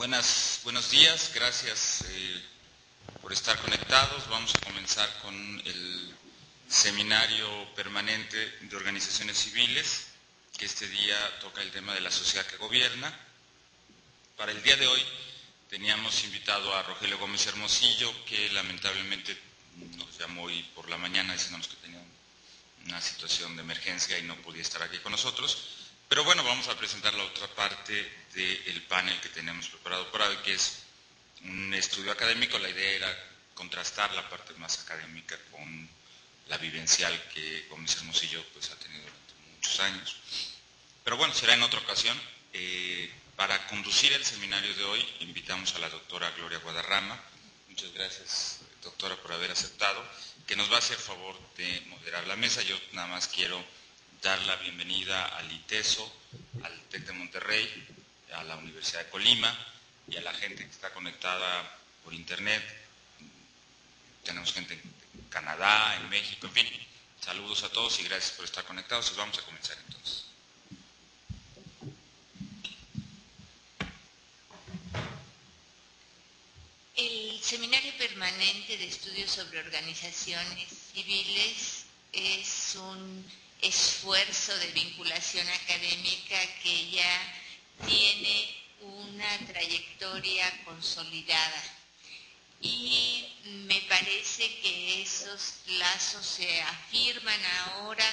Buenas, buenos días, gracias eh, por estar conectados. Vamos a comenzar con el seminario permanente de organizaciones civiles, que este día toca el tema de la sociedad que gobierna. Para el día de hoy teníamos invitado a Rogelio Gómez Hermosillo, que lamentablemente nos llamó hoy por la mañana diciéndonos que tenía una situación de emergencia y no podía estar aquí con nosotros. Pero bueno, vamos a presentar la otra parte del panel que tenemos preparado para hoy, que es un estudio académico. La idea era contrastar la parte más académica con la vivencial que Gómez Hermosillo pues, ha tenido durante muchos años. Pero bueno, será en otra ocasión. Eh, para conducir el seminario de hoy invitamos a la doctora Gloria Guadarrama. Muchas gracias, doctora, por haber aceptado, que nos va a hacer favor de moderar la mesa. Yo nada más quiero dar la bienvenida al ITESO, al TEC de Monterrey, a la Universidad de Colima y a la gente que está conectada por internet. Tenemos gente en Canadá, en México, en fin. Saludos a todos y gracias por estar conectados y vamos a comenzar entonces. El Seminario Permanente de Estudios sobre Organizaciones Civiles es un esfuerzo de vinculación académica que ya tiene una trayectoria consolidada. Y me parece que esos lazos se afirman ahora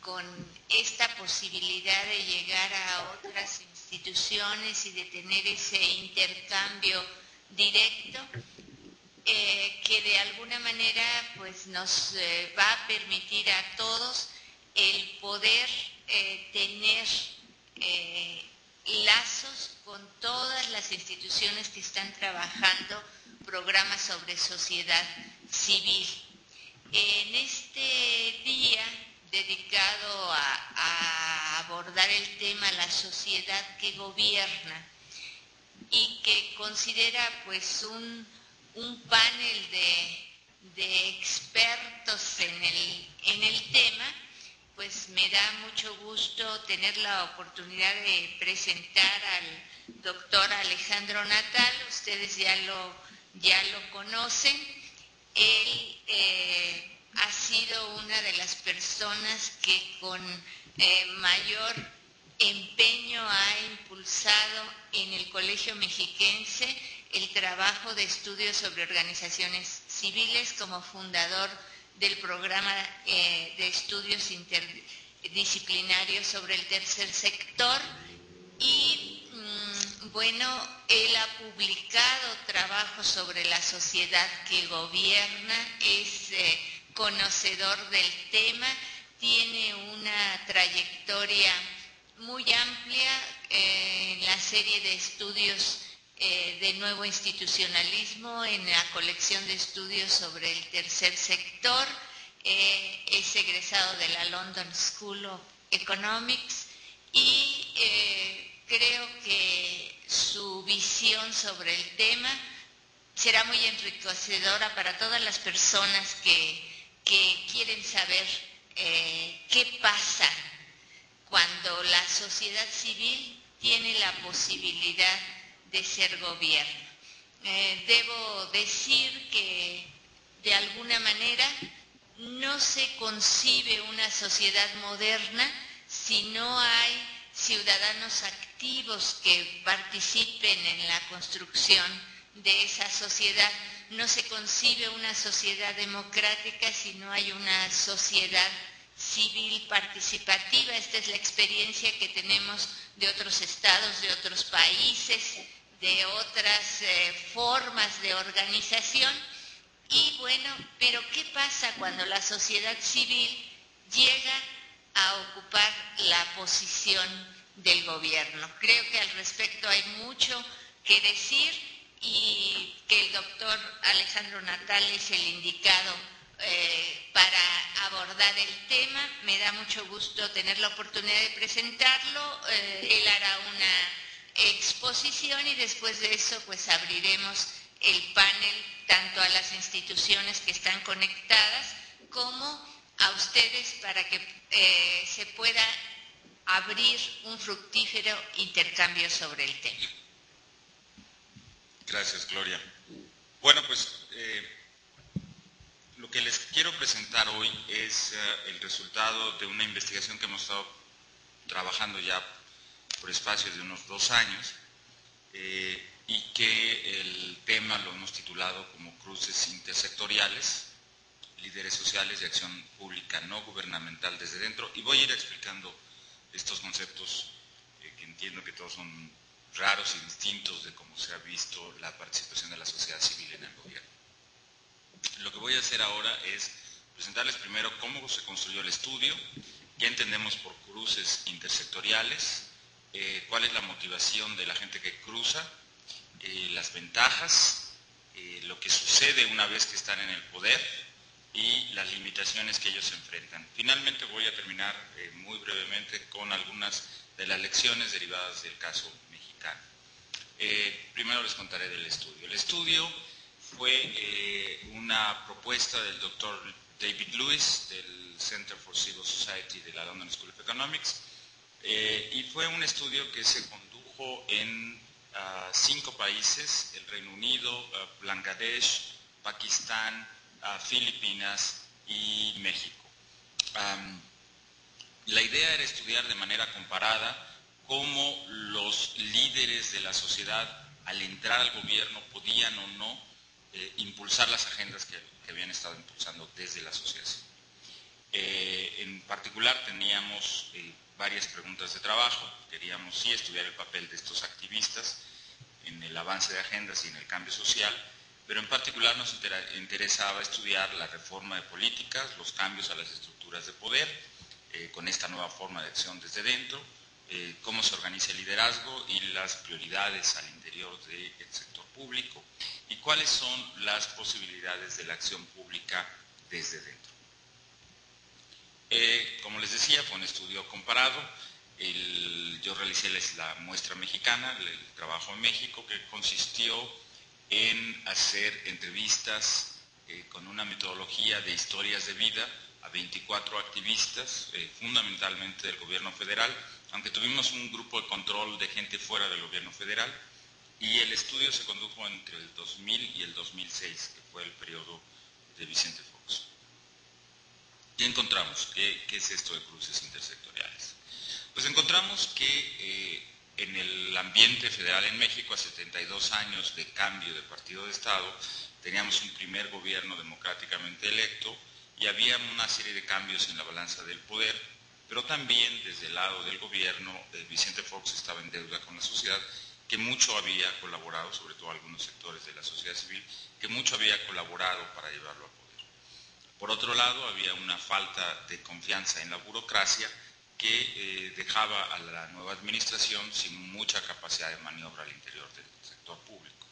con esta posibilidad de llegar a otras instituciones y de tener ese intercambio directo eh, que de alguna manera pues nos eh, va a permitir a todos el poder eh, tener eh, lazos con todas las instituciones que están trabajando programas sobre sociedad civil. En este día dedicado a, abordar el tema la sociedad que gobierna y que considera pues un, panel de, de expertos en el, en el tema, pues me da mucho gusto tener la oportunidad de presentar al doctor Alejandro Natal, ustedes ya lo, ya lo conocen. Él eh, ha sido una de las personas que con eh, mayor empeño ha impulsado en el Colegio Mexiquense el trabajo de estudios sobre organizaciones civiles como fundador del programa eh, de estudios interdisciplinarios sobre el tercer sector y mm, bueno, él ha publicado trabajos sobre la sociedad que gobierna, es eh, conocedor del tema, tiene una trayectoria muy amplia eh, en la serie de estudios eh, de nuevo institucionalismo en la colección de estudios sobre el tercer sector. Eh, es egresado de la London School of Economics y eh, creo que su visión sobre el tema será muy enriquecedora para todas las personas que, que quieren saber qué pasa cuando la sociedad civil tiene la posibilidad de ser gobierno. Eh, debo decir que de alguna manera no se concibe una sociedad moderna si no hay ciudadanos activos que participen en la construcción de esa sociedad. No se concibe una sociedad democrática si no hay una sociedad civil participativa. Esta es la experiencia que tenemos de otros estados, de otros países, de otras eh, formas de organización. Y bueno, pero ¿qué pasa cuando la sociedad civil llega a ocupar la posición del gobierno? Creo que al respecto hay mucho que decir y que el doctor Alejandro Natal es el indicado eh, para abordar el tema. Me da mucho gusto tener la oportunidad de presentarlo. Eh, él hará una exposición y después de eso pues abriremos el panel tanto a las instituciones que están conectadas como a ustedes para que eh, se pueda abrir un fructífero intercambio sobre el tema. Gracias, Gloria. Bueno, pues eh, lo que les quiero presentar hoy es eh, el resultado de una investigación que hemos estado trabajando ya por espacio de unos dos años eh, y que el tema lo hemos titulado como cruces intersectoriales, líderes sociales y acción pública no gubernamental desde dentro y voy a ir explicando estos conceptos que entiendo que todos son raros y distintos de cómo se ha visto la participación de la sociedad civil en el gobierno. Lo que voy a hacer ahora es presentarles primero cómo se construyó el estudio, qué entendemos por cruces intersectoriales, eh, cuál es la motivación de la gente que cruza, eh, las ventajas, eh, lo que sucede una vez que están en el poder y las limitaciones que ellos enfrentan. Finalmente voy a terminar muy brevemente con algunas de las lecciones derivadas del caso eh, primero les contaré del estudio. El estudio fue una propuesta del doctor David Lewis del Center for Civil Society de la London School of Economics eh, y fue un estudio que se condujo en ah, cinco países, el Reino Unido, ah, Bangladesh, Pakistán, ah, Filipinas y México. la idea era estudiar de manera comparada cómo los líderes de la sociedad al entrar al gobierno podían o no eh, impulsar las agendas que, habían estado impulsando desde la sociedad. Eh, en particular teníamos varias preguntas de trabajo, queríamos sí estudiar el papel de estos activistas en el avance de agendas y en el cambio social, pero en particular nos interesaba estudiar la reforma de políticas, los cambios a las estructuras de poder, con esta nueva forma de acción desde dentro, eh, cómo se organiza el liderazgo y las prioridades al interior del sector público y cuáles son las posibilidades de la acción pública desde dentro. Eh, como les decía, fue un estudio comparado. yo realicé la muestra mexicana, el trabajo en México, que consistió en hacer entrevistas eh, con una metodología de historias de vida a 24 activistas, fundamentalmente del gobierno federal, aunque tuvimos un grupo de control de gente fuera del gobierno federal, y el estudio se condujo entre el 2000 y el 2006, que fue el periodo de Vicente Fox. ¿Qué encontramos? ¿Qué, es esto de cruces intersectoriales? Pues encontramos que eh, en el ambiente federal en México, a 72 años de cambio de partido de Estado, teníamos un primer gobierno democráticamente electo y había una serie de cambios en la balanza del poder pero también desde el lado del gobierno, eh, Vicente Fox estaba en deuda con la sociedad, que mucho había colaborado, sobre todo algunos sectores de la sociedad civil, que mucho había colaborado para llevarlo poder. Por otro lado, había una falta de confianza en la burocracia que eh, dejaba a la nueva administración sin mucha capacidad de maniobra al interior del sector público.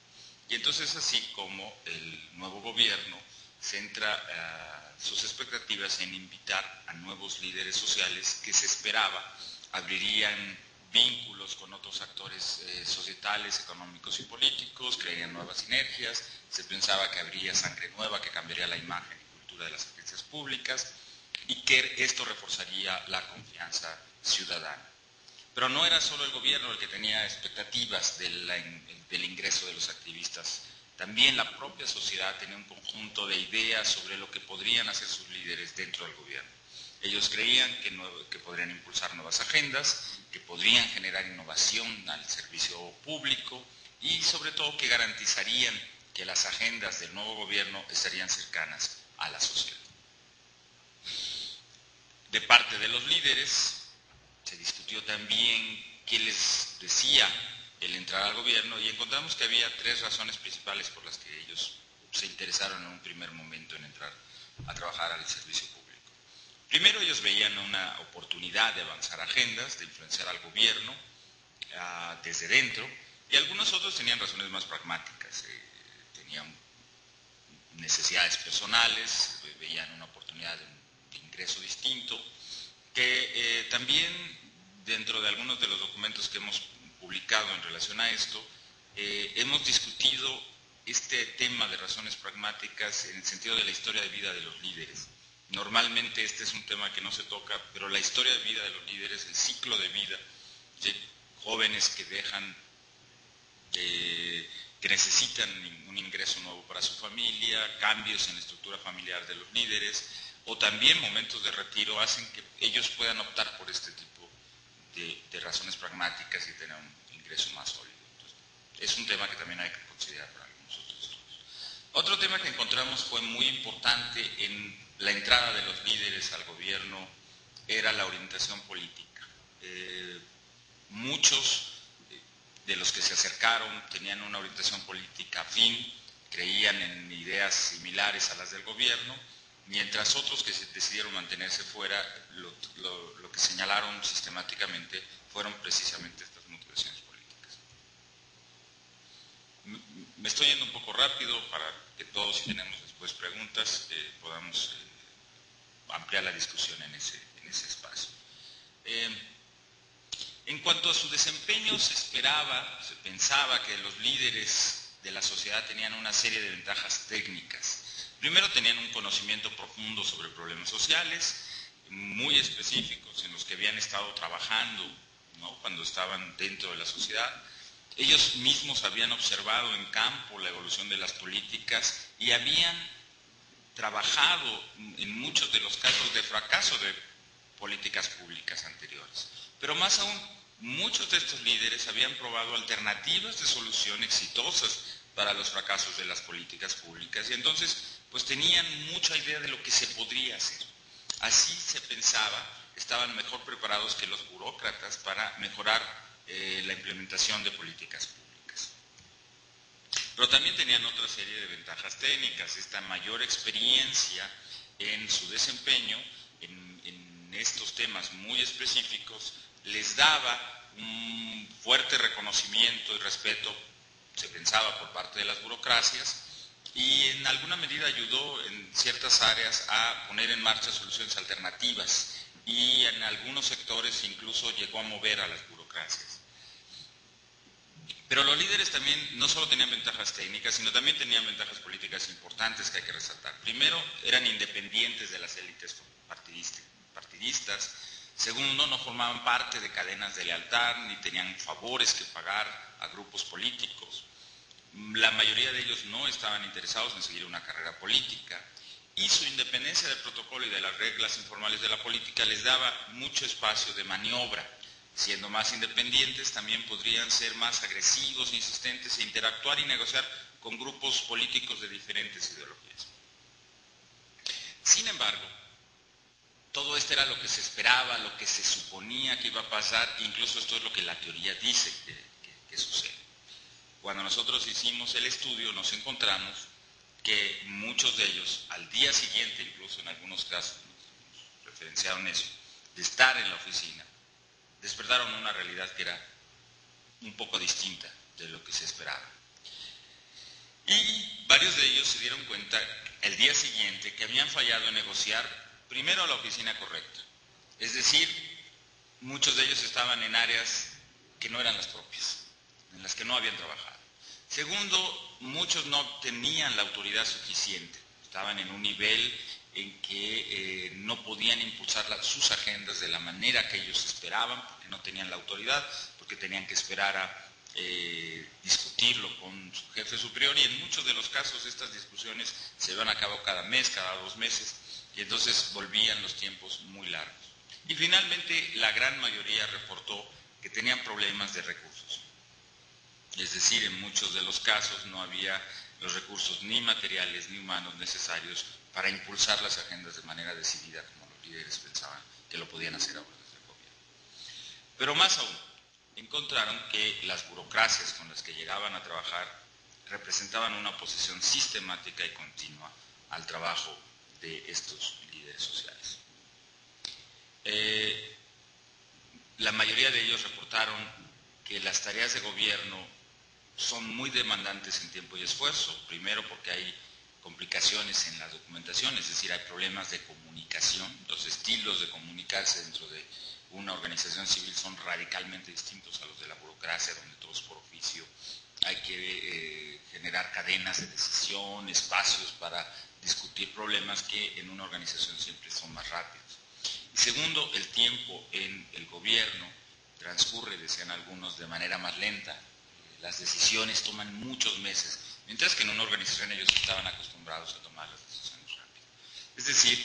Y entonces así como el nuevo gobierno centra uh, sus expectativas en invitar a nuevos líderes sociales que se esperaba abrirían vínculos con otros actores eh, societales, económicos y políticos, crearían nuevas sinergias, se pensaba que habría sangre nueva que cambiaría la imagen de las agencias públicas y que esto reforzaría la confianza ciudadana. Pero no era solo el gobierno el que tenía expectativas del ingreso de los activistas también la propia sociedad tenía un conjunto de ideas sobre lo que podrían hacer sus líderes dentro del gobierno. Ellos creían que, podrían impulsar nuevas agendas, que podrían generar innovación al servicio público y sobre todo que garantizarían que las agendas del nuevo gobierno estarían cercanas a la sociedad. De parte de los líderes se discutió también qué les decía el entrar al gobierno y encontramos que había tres razones principales por las que ellos se interesaron en un primer momento en entrar a trabajar al servicio público. Primero, ellos veían una oportunidad de avanzar agendas, de influenciar al gobierno ah, desde dentro, y algunos otros tenían razones más pragmáticas, eh, tenían necesidades personales, veían una oportunidad de, ingreso distinto, que eh, también dentro de algunos de los documentos que hemos publicado en relación a esto, eh, hemos discutido este tema de razones pragmáticas en el sentido de la historia de vida de los líderes. Normalmente este es un tema que no se toca, pero la historia de vida de los líderes, el ciclo de vida de jóvenes que dejan de que necesitan un ingreso nuevo para su familia, cambios en la estructura familiar de los líderes, o también momentos de retiro hacen que ellos puedan optar por este tipo de, razones pragmáticas y tener un ingreso más sólido. es un tema que también hay que considerar para algunos otros. Otro tema que encontramos fue muy importante en la entrada de los líderes al gobierno era la orientación política. Eh, muchos de los que se acercaron tenían una orientación política afín, creían en ideas similares a las del gobierno, mientras otros que decidieron mantenerse fuera, lo, que señalaron sistemáticamente fueron precisamente estas motivaciones políticas. Me estoy yendo un poco rápido para que todos, si tenemos después preguntas, eh, podamos eh, ampliar la discusión en ese, espacio. Eh, en cuanto a su desempeño, se esperaba, se pensaba que los líderes de la sociedad tenían una serie de ventajas técnicas. Primero tenían un conocimiento profundo sobre problemas sociales, muy específicos, en los que habían estado trabajando cuando estaban dentro de la sociedad. Ellos mismos habían observado en campo la evolución de las políticas y habían trabajado en muchos de los casos de fracaso de políticas públicas anteriores. Pero más aún, muchos de estos líderes habían probado alternativas de solución exitosas para los fracasos de las políticas públicas y entonces pues tenían mucha idea de lo que se podría hacer. Así se pensaba, estaban mejor preparados que los burócratas para mejorar eh, la implementación de políticas públicas. Pero también tenían otra serie de ventajas técnicas, esta mayor experiencia en su desempeño en, en estos temas muy específicos les daba un fuerte reconocimiento y respeto, se pensaba, por parte de las burocracias, y en alguna medida ayudó en ciertas áreas a poner en marcha soluciones alternativas y en algunos sectores incluso llegó a mover a las burocracias. Pero los líderes también no solo tenían ventajas técnicas, sino también tenían ventajas políticas importantes que hay que resaltar. Primero, eran independientes de las élites partidistas, Segundo, no formaban parte de cadenas de lealtad ni tenían favores que pagar a grupos políticos. La mayoría de ellos no estaban interesados en seguir una carrera política y su independencia del protocolo y de las reglas informales de la política les daba mucho espacio de maniobra. Siendo más independientes, también podrían ser más agresivos, insistentes e interactuar y negociar con grupos políticos de diferentes ideologías. Sin embargo, todo esto era lo que se esperaba, lo que se suponía que iba a pasar, incluso esto es lo que la teoría dice que, sucede. Cuando nosotros hicimos el estudio nos encontramos que muchos de ellos, al día siguiente, incluso en algunos casos, referenciaron eso, de estar en la oficina, despertaron una realidad que era un poco distinta de lo que se esperaba. Y varios de ellos se dieron cuenta el día siguiente que habían fallado en negociar primero a la oficina correcta. Es decir, muchos de ellos estaban en áreas que no eran las propias, en las que no habían trabajado. Segundo, muchos no tenían la autoridad suficiente, estaban en un nivel en que eh, no podían impulsar sus agendas de la manera que ellos esperaban, porque no tenían la autoridad, porque tenían que esperar a eh, discutirlo con su jefe superior y en muchos de los casos estas discusiones se van a cabo cada mes, cada dos meses y entonces volvían los tiempos muy largos. Y finalmente la gran mayoría reportó que tenían problemas de recursos. Es decir, en muchos de los casos no había los recursos ni materiales ni humanos necesarios para impulsar las agendas de manera decidida como los líderes pensaban que lo podían hacer ahora desde el gobierno. Pero más aún, encontraron que las burocracias con las que llegaban a trabajar representaban una oposición sistemática y continua al trabajo de estos líderes sociales. Eh, la mayoría de ellos reportaron que las tareas de gobierno son muy demandantes en tiempo y esfuerzo, primero porque hay complicaciones en la documentación, es decir, hay problemas de comunicación, los estilos de comunicarse dentro de una organización civil son radicalmente distintos a los de la burocracia, donde todo es por oficio, hay que eh, generar cadenas de decisión, espacios para discutir problemas que en una organización siempre son más rápidos. Y segundo, el tiempo en el gobierno transcurre, decían algunos, de manera más lenta. las decisiones toman muchos meses, mientras que en una organización ellos estaban acostumbrados a tomar las decisiones rápido. Es decir,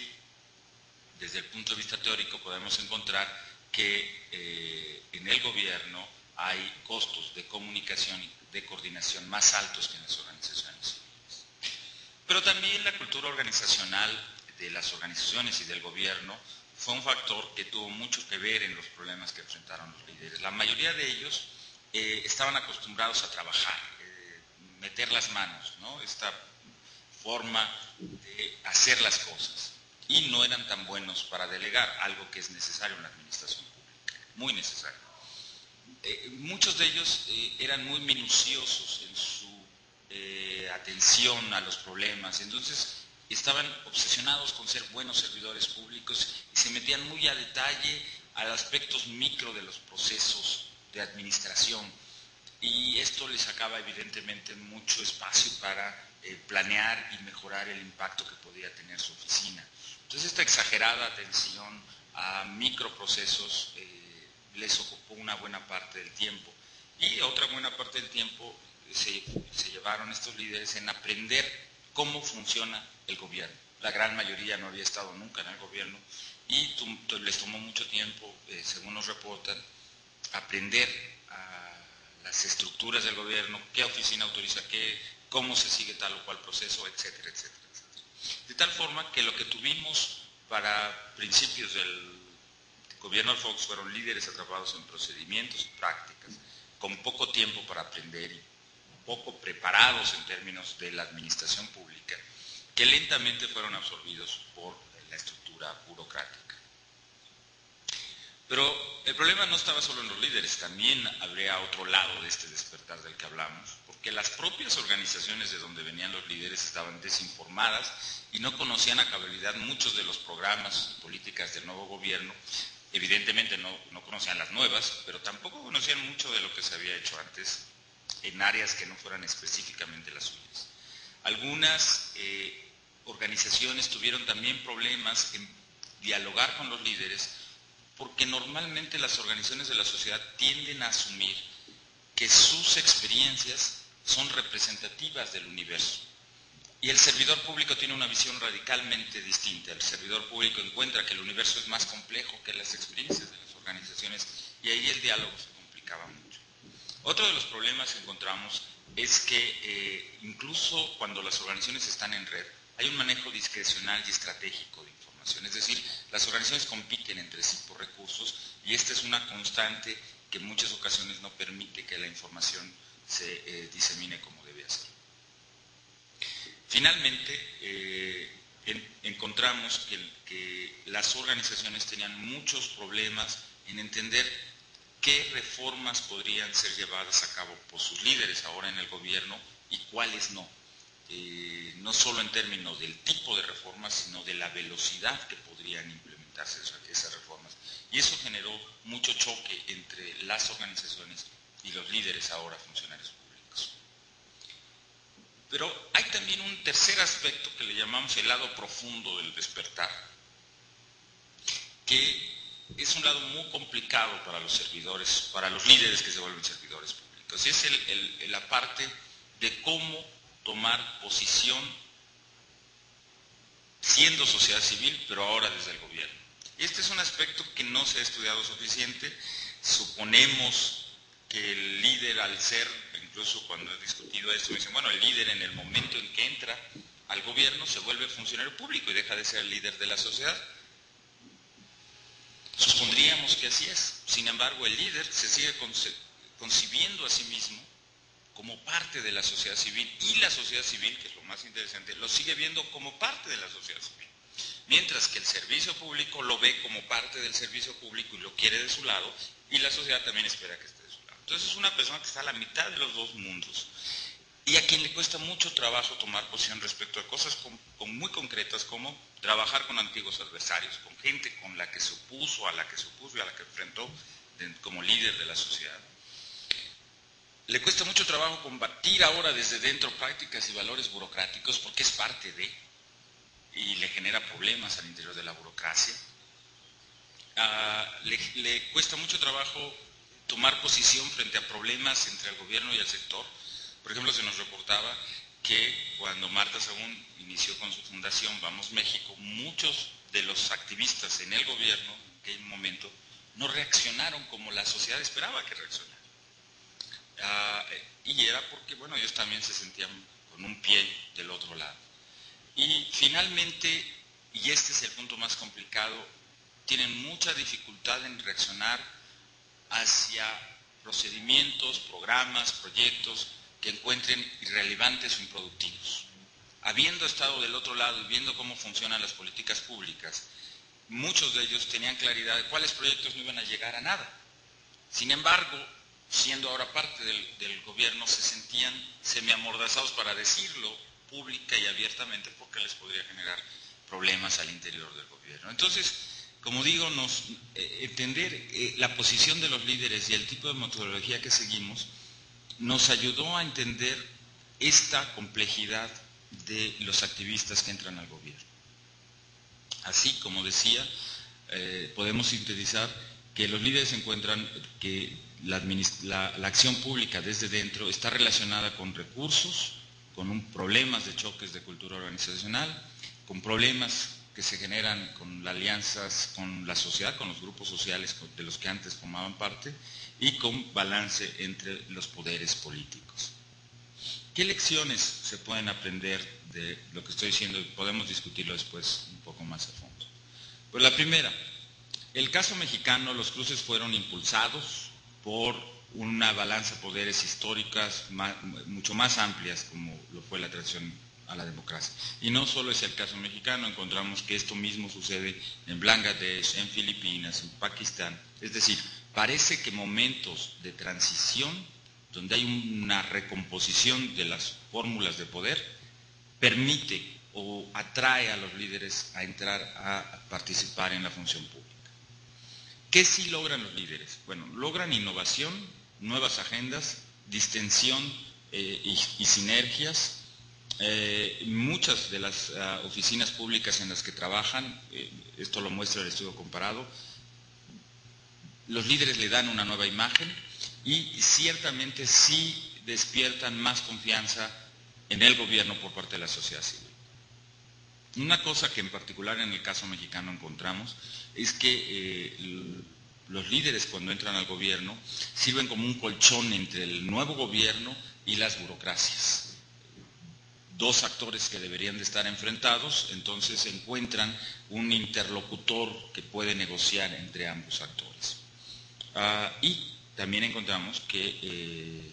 desde el punto de vista teórico podemos encontrar que eh, en el gobierno hay costos de comunicación y de coordinación más altos que en las organizaciones. Pero también la cultura organizacional de las organizaciones y del gobierno fue un factor que tuvo mucho que ver en los problemas que enfrentaron los líderes. La mayoría de ellos eh, estaban acostumbrados a trabajar, eh, meter las manos, ¿no? esta forma de hacer las cosas. Y no eran tan buenos para delegar, algo que es necesario en la administración pública, muy necesario. Eh, muchos de ellos eran muy minuciosos en su atención a los problemas, entonces estaban obsesionados con ser buenos servidores públicos y se metían muy a detalle a aspectos micro de los procesos de administración. Y esto les sacaba evidentemente mucho espacio para eh, planear y mejorar el impacto que podía tener su oficina. Entonces esta exagerada atención a microprocesos eh, les ocupó una buena parte del tiempo. Y otra buena parte del tiempo se, llevaron estos líderes en aprender cómo funciona el gobierno. La gran mayoría no había estado nunca en el gobierno y les tomó mucho tiempo, eh, según nos reportan, aprender las estructuras del gobierno, qué oficina autoriza qué, cómo se sigue tal o cual proceso, etcétera, etcétera, etcétera. De tal forma que lo que tuvimos para principios del gobierno de Fox fueron líderes atrapados en procedimientos y prácticas, con poco tiempo para aprender y poco preparados en términos de la administración pública, que lentamente fueron absorbidos por la estructura burocrática. Pero el problema no estaba solo en los líderes, también habría otro lado de este despertar del que hablamos, porque las propias organizaciones de donde venían los líderes estaban desinformadas y no conocían a cabalidad muchos de los programas y políticas del nuevo gobierno. Evidentemente no, no conocían las nuevas, pero tampoco conocían mucho de lo que se había hecho antes en áreas que no fueran específicamente las suyas. Algunas eh, organizaciones tuvieron también problemas en dialogar con los líderes porque normalmente las organizaciones de la sociedad tienden a asumir que sus experiencias son representativas del universo. Y el servidor público tiene una visión radicalmente distinta. El servidor público encuentra que el universo es más complejo que las experiencias de las organizaciones y ahí el diálogo se complicaba mucho. Otro de los problemas que encontramos es que eh, incluso cuando las organizaciones están en red, hay un manejo discrecional y estratégico de información. Es decir, las organizaciones compiten entre sí por recursos y esta es una constante que en muchas ocasiones no permite que la información se eh, disemine como debe ser. Finalmente, eh, encontramos que las organizaciones tenían muchos problemas en entender qué reformas podrían ser llevadas a cabo por sus líderes ahora en el gobierno y cuáles no. Eh, no solo en términos del tipo de reformas, sino de la velocidad que podrían implementarse esas reformas. Y eso generó mucho choque entre las organizaciones y los líderes ahora funcionarios públicos. Pero hay también un tercer aspecto que le llamamos el lado profundo del despertar, que es un lado muy complicado para los servidores, para los líderes que se vuelven servidores públicos. Es la parte de cómo tomar posición siendo sociedad civil, pero ahora desde el gobierno. Este es un aspecto que no se ha estudiado suficiente. Suponemos que el líder al ser, incluso cuando he discutido esto, me dicen, bueno, el líder en el momento en que entra al gobierno se vuelve funcionario público y deja de ser el líder de la sociedad. Supondríamos que así es. Sin embargo, el líder se sigue concibiendo a sí mismo como parte de la sociedad civil y la sociedad civil, que es lo más interesante, lo sigue viendo como parte de la sociedad civil. Mientras que el servicio público lo ve como parte del servicio público y lo quiere de su lado, y la sociedad también espera que esté de su lado. Entonces es una persona que está a la mitad de los dos mundos y a quien le cuesta mucho trabajo tomar posición respecto a cosas muy concretas como trabajar con antiguos adversarios, con gente con la que se opuso, a la que se opuso y a la que enfrentó como líder de la sociedad. Le cuesta mucho trabajo combatir ahora desde dentro prácticas y valores burocráticos porque es parte de y le genera problemas al interior de la burocracia. Ah, le cuesta mucho trabajo tomar posición frente a problemas entre el gobierno y el sector. Por ejemplo, se nos reportaba que cuando Marta Sagún inició con su fundación Vamos México, muchos de los activistas en el gobierno en aquel momento no reaccionaron como la sociedad esperaba que reaccionara. Ah, y era porque, bueno, ellos también se sentían con un pie del otro lado. Y finalmente, y este es el punto más complicado, tienen mucha dificultad en reaccionar hacia procedimientos, programas, proyectos que encuentren irrelevantes o improductivos. Habiendo estado del otro lado y viendo cómo funcionan las políticas públicas, muchos de ellos tenían claridad de cuáles proyectos no iban a llegar a nada. Sin embargo, siendo ahora parte del, gobierno, se sentían semiamordazados para decirlo pública y abiertamente porque les podría generar problemas al interior del gobierno. Entonces, como digo, nos, eh, entender eh, la posición de los líderes y el tipo de metodología que seguimos nos ayudó a entender esta complejidad de los activistas que entran al gobierno. Así, como decía, eh, podemos sintetizar que los líderes encuentran que la, acción pública desde dentro está relacionada con recursos, con problemas de choques de cultura organizacional, con problemas que se generan con las alianzas con la sociedad, con los grupos sociales de los que antes formaban parte, y con balance entre los poderes políticos. ¿Qué lecciones se pueden aprender de lo que estoy diciendo? Podemos discutirlo después un poco más a fondo. Pues la primera, el caso mexicano, los cruces fueron impulsados por una balanza de poderes históricas mucho más amplias como lo fue la tradición a la democracia. Y no solo es el caso mexicano, encontramos que esto mismo sucede en Bangladesh, en Filipinas, en Pakistán. Es decir, parece que momentos de transición, donde hay una recomposición de las fórmulas de poder, permite o atrae a los líderes a entrar a participar en la función pública. ¿Qué sí logran los líderes? Bueno, logran innovación, nuevas agendas, distensión eh, y, sinergias. Eh, muchas de las ah, oficinas públicas en las que trabajan, eh, esto lo muestra el estudio comparado, los líderes le dan una nueva imagen y ciertamente sí despiertan más confianza en el gobierno por parte de la sociedad civil. Una cosa que en particular en el caso mexicano encontramos es que eh, los líderes cuando entran al gobierno sirven como un colchón entre el nuevo gobierno y las burocracias. Dos actores que deberían de estar enfrentados, entonces encuentran un interlocutor que puede negociar entre ambos actores. Ah, y también encontramos que eh,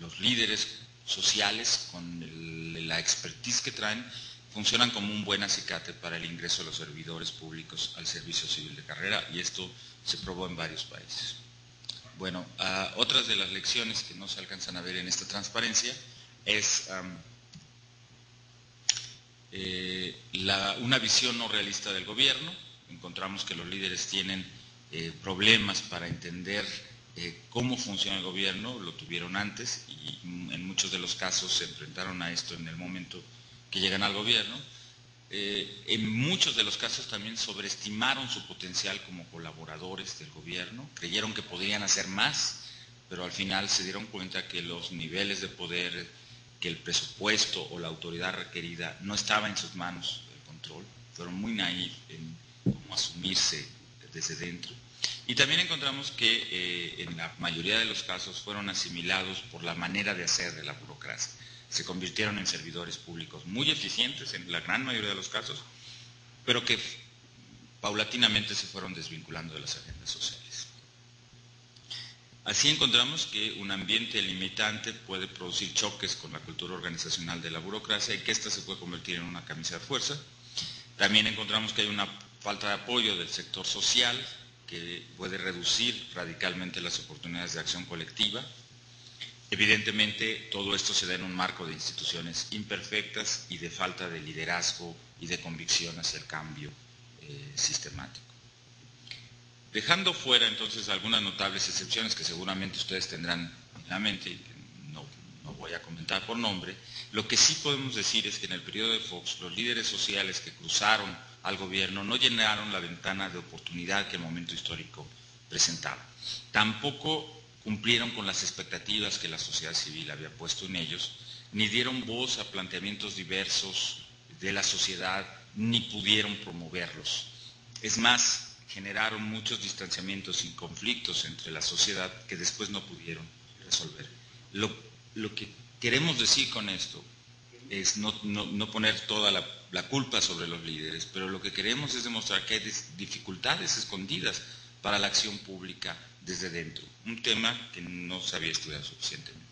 los líderes sociales, con la expertise que traen, funcionan como un buen acicate para el ingreso de los servidores públicos al servicio civil de carrera y esto se probó en varios países. Bueno, ah, otras de las lecciones que no se alcanzan a ver en esta transparencia es eh, una visión no realista del gobierno. Encontramos que los líderes tienen eh, problemas para entender eh, cómo funciona el gobierno, lo tuvieron antes y en muchos de los casos se enfrentaron a esto en el momento que llegan al gobierno, eh, en muchos de los casos también sobreestimaron su potencial como colaboradores del gobierno, creyeron que podrían hacer más, pero al final se dieron cuenta que los niveles de poder, que el presupuesto o la autoridad requerida no estaba en sus manos el control, fueron muy naif en cómo asumirse desde dentro. Y también encontramos que eh, en la mayoría de los casos fueron asimilados por la manera de hacer de la burocracia se convirtieron en servidores públicos muy eficientes en la gran mayoría de los casos, pero que paulatinamente se fueron desvinculando de las agendas sociales. Así encontramos que un ambiente limitante puede producir choques con la cultura organizacional de la burocracia y que ésta se puede convertir en una camisa de fuerza. También encontramos que hay una falta de apoyo del sector social que puede reducir radicalmente las oportunidades de acción colectiva Evidentemente, todo esto se da en un marco de instituciones imperfectas y de falta de liderazgo y de convicción hacia el cambio eh, sistemático. Dejando fuera entonces algunas notables excepciones que seguramente ustedes tendrán en la mente, no, no voy a comentar por nombre, lo que sí podemos decir es que en el periodo de Fox los líderes sociales que cruzaron al gobierno no llenaron la ventana de oportunidad que el momento histórico presentaba. Tampoco cumplieron con las expectativas que la sociedad civil había puesto en ellos, ni dieron voz a planteamientos diversos de la sociedad, ni pudieron promoverlos. Es más, generaron muchos distanciamientos y conflictos entre la sociedad que después no pudieron resolver. Lo, que queremos decir con esto es no, poner toda la, culpa sobre los líderes, pero lo que queremos es demostrar que hay dificultades escondidas para la acción pública desde dentro, un tema que no se había estudiado suficientemente.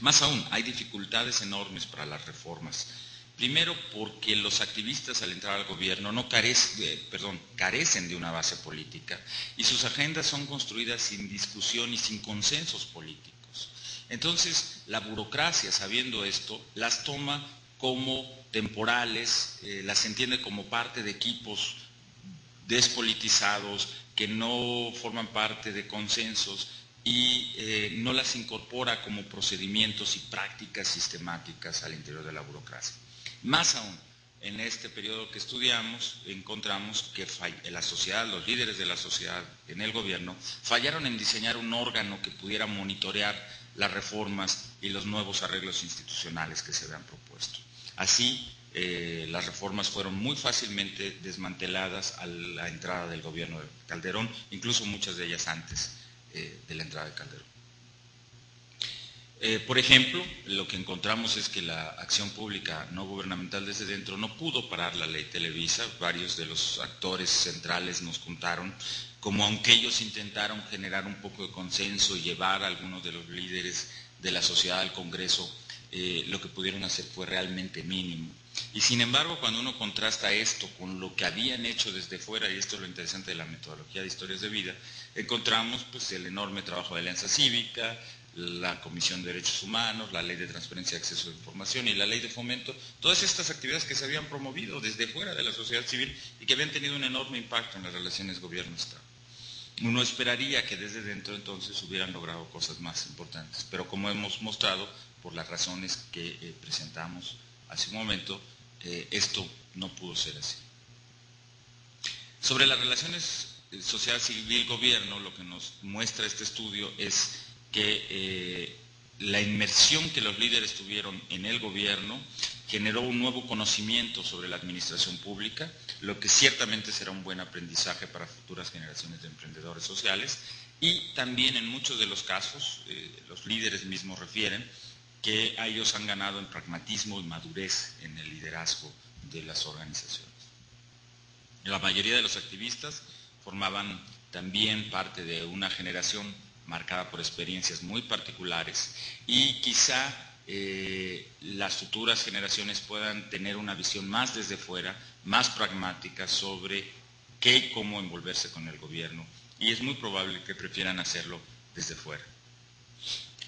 Más aún, hay dificultades enormes para las reformas. Primero, porque los activistas al entrar al gobierno no eh, perdón, carecen de una base política y sus agendas son construidas sin discusión y sin consensos políticos. Entonces, la burocracia, sabiendo esto, las toma como temporales, eh, las entiende como parte de equipos despolitizados que no forman parte de consensos y eh, no las incorpora como procedimientos y prácticas sistemáticas al interior de la burocracia. Más aún, en este periodo que estudiamos, encontramos que la sociedad, los líderes de la sociedad en el gobierno, fallaron en diseñar un órgano que pudiera monitorear las reformas y los nuevos arreglos institucionales que se habían propuesto. Así, eh, las reformas fueron muy fácilmente desmanteladas a la entrada del gobierno de Calderón, incluso muchas de ellas antes eh, de la entrada de Calderón. Eh, por ejemplo, lo que encontramos es que la acción pública no gubernamental desde dentro no pudo parar la ley Televisa. Varios de los actores centrales nos contaron como aunque ellos intentaron generar un poco de consenso y llevar a algunos de los líderes de la sociedad al Congreso, eh, lo que pudieron hacer fue realmente mínimo. Y sin embargo, cuando uno contrasta esto con lo que habían hecho desde fuera, y esto es lo interesante de la metodología de historias de vida, encontramos pues, el enorme trabajo de Alianza Cívica, la Comisión de Derechos Humanos, la Ley de Transparencia y Acceso a Información y la Ley de Fomento, todas estas actividades que se habían promovido desde fuera de la sociedad civil y que habían tenido un enorme impacto en las relaciones gobierno-Estado. Uno esperaría que desde dentro entonces hubieran logrado cosas más importantes, pero como hemos mostrado, por las razones que eh, presentamos hace un momento, eh, esto no pudo ser así. Sobre las relaciones eh, sociedad civil-gobierno, lo que nos muestra este estudio es que eh, la inmersión que los líderes tuvieron en el gobierno generó un nuevo conocimiento sobre la administración pública, lo que ciertamente será un buen aprendizaje para futuras generaciones de emprendedores sociales. Y también en muchos de los casos, los líderes mismos refieren, que ellos han ganado en pragmatismo y madurez en el liderazgo de las organizaciones. La mayoría de los activistas formaban también parte de una generación marcada por experiencias muy particulares y quizá eh, las futuras generaciones puedan tener una visión más desde fuera, más pragmática sobre qué y cómo envolverse con el gobierno y es muy probable que prefieran hacerlo desde fuera.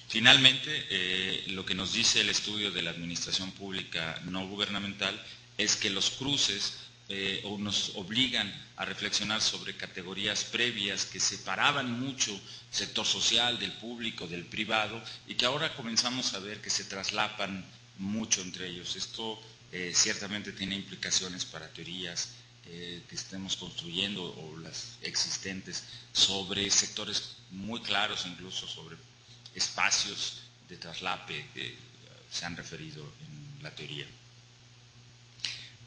Finalmente, eh, lo que nos dice el estudio de la administración pública no gubernamental es que los cruces eh, nos obligan a reflexionar sobre categorías previas que separaban mucho sector social del público, del privado, y que ahora comenzamos a ver que se traslapan mucho entre ellos. Esto eh, ciertamente tiene implicaciones para teorías que estemos construyendo o las existentes sobre sectores muy claros, incluso sobre espacios de traslape que se han referido en la teoría.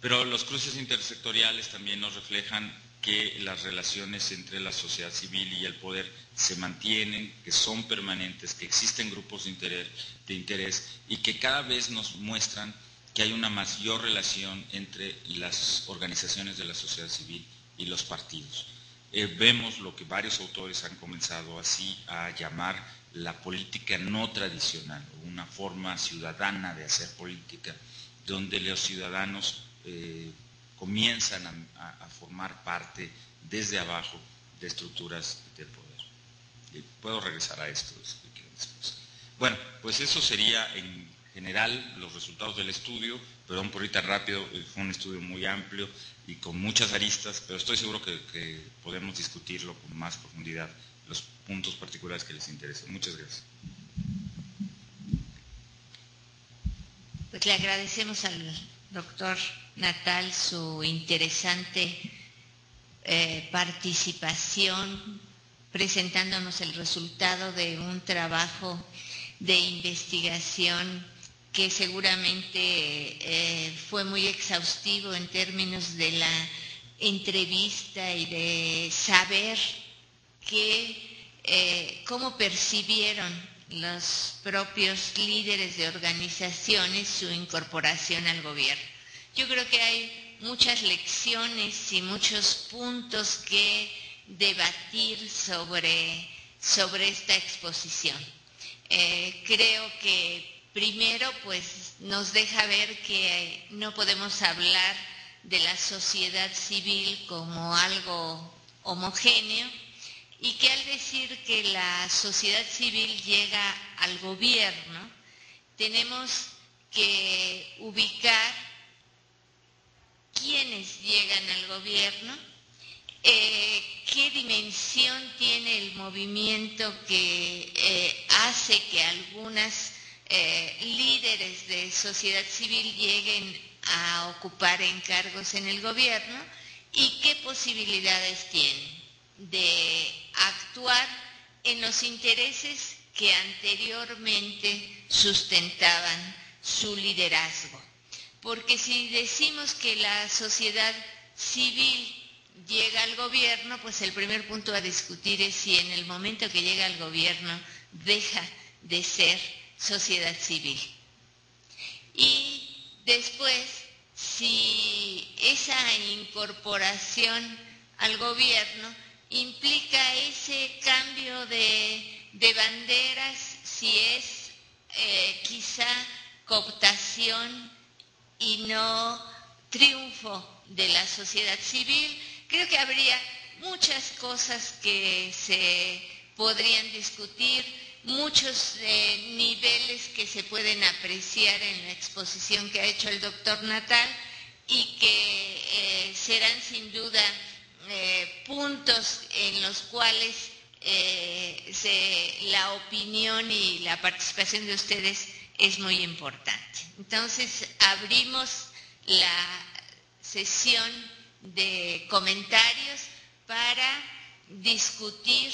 Pero los cruces intersectoriales también nos reflejan que las relaciones entre la sociedad civil y el poder se mantienen, que son permanentes, que existen grupos de interés, y que cada vez nos muestran que hay una mayor relación entre las organizaciones de la sociedad civil y los partidos. Eh, vemos lo que varios autores han comenzado así a llamar la política no tradicional, una forma ciudadana de hacer política, donde los ciudadanos eh, comienzan a, formar parte desde abajo de estructuras de poder. Puedo regresar a esto después. Bueno, pues eso sería en general los resultados del estudio. Perdón por ahorita rápido, eh, fue un estudio muy amplio y con muchas aristas, pero estoy seguro que podemos discutirlo con más profundidad los puntos particulares que les interesen. Muchas gracias. Pues le agradecemos al doctor Natal su interesante eh, participación presentándonos el resultado de un trabajo de investigación que seguramente eh, fue muy exhaustivo en términos de la entrevista y de saber eh, cómo percibieron los propios líderes de organizaciones su incorporación al gobierno. Yo creo que hay muchas lecciones y muchos puntos que debatir sobre, sobre esta exposición. Eh, creo que Primero, pues nos deja ver que no podemos hablar de la sociedad civil como algo homogéneo y que al decir que la sociedad civil llega al gobierno, tenemos que ubicar quiénes llegan al gobierno, eh, qué dimensión tiene el movimiento que eh, hace que algunas eh, líderes de sociedad civil lleguen a ocupar encargos en el gobierno y qué posibilidades tienen de actuar en los intereses que anteriormente sustentaban su liderazgo. Porque si decimos que la sociedad civil llega al gobierno, pues el primer punto a discutir es si en el momento que llega al gobierno deja de ser sociedad civil. Y después, si esa incorporación al gobierno implica ese cambio de, banderas, si es eh, quizá cooptación y no triunfo de la sociedad civil, creo que habría muchas cosas que se podrían discutir muchos eh, niveles que se pueden apreciar en la exposición que ha hecho el doctor Natal y que eh, serán sin duda eh, puntos en los cuales la opinión y la participación de ustedes es muy importante. Entonces, abrimos la sesión de comentarios para discutir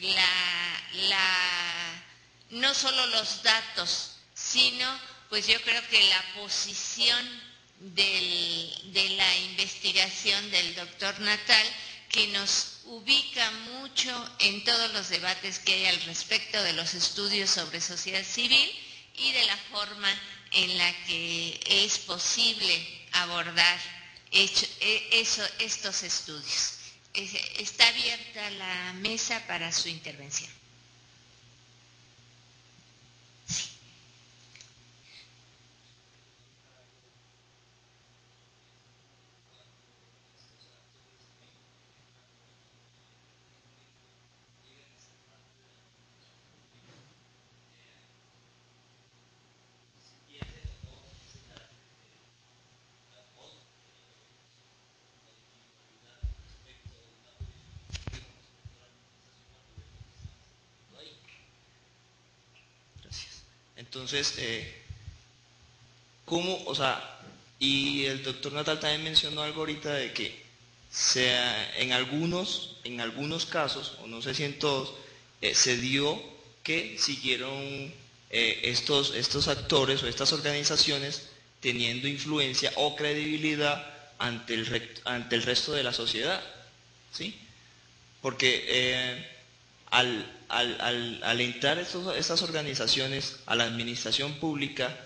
la, no solo los datos, sino pues yo creo que la posición de la investigación del doctor Natal que nos ubica mucho en todos los debates que hay al respecto de los estudios sobre sociedad civil y de la forma en la que es posible abordar e, estos estudios está abierta la mesa para su intervención. Entonces, eh, ¿cómo, o sea, y el doctor Natal también mencionó algo ahorita de que sea, en, algunos, en algunos casos, o no sé si en todos, eh, se dio que siguieron eh, estos, estos actores o estas organizaciones teniendo influencia o credibilidad ante el, ante el resto de la sociedad. ¿sí? Porque al, entrar estas organizaciones a la administración pública,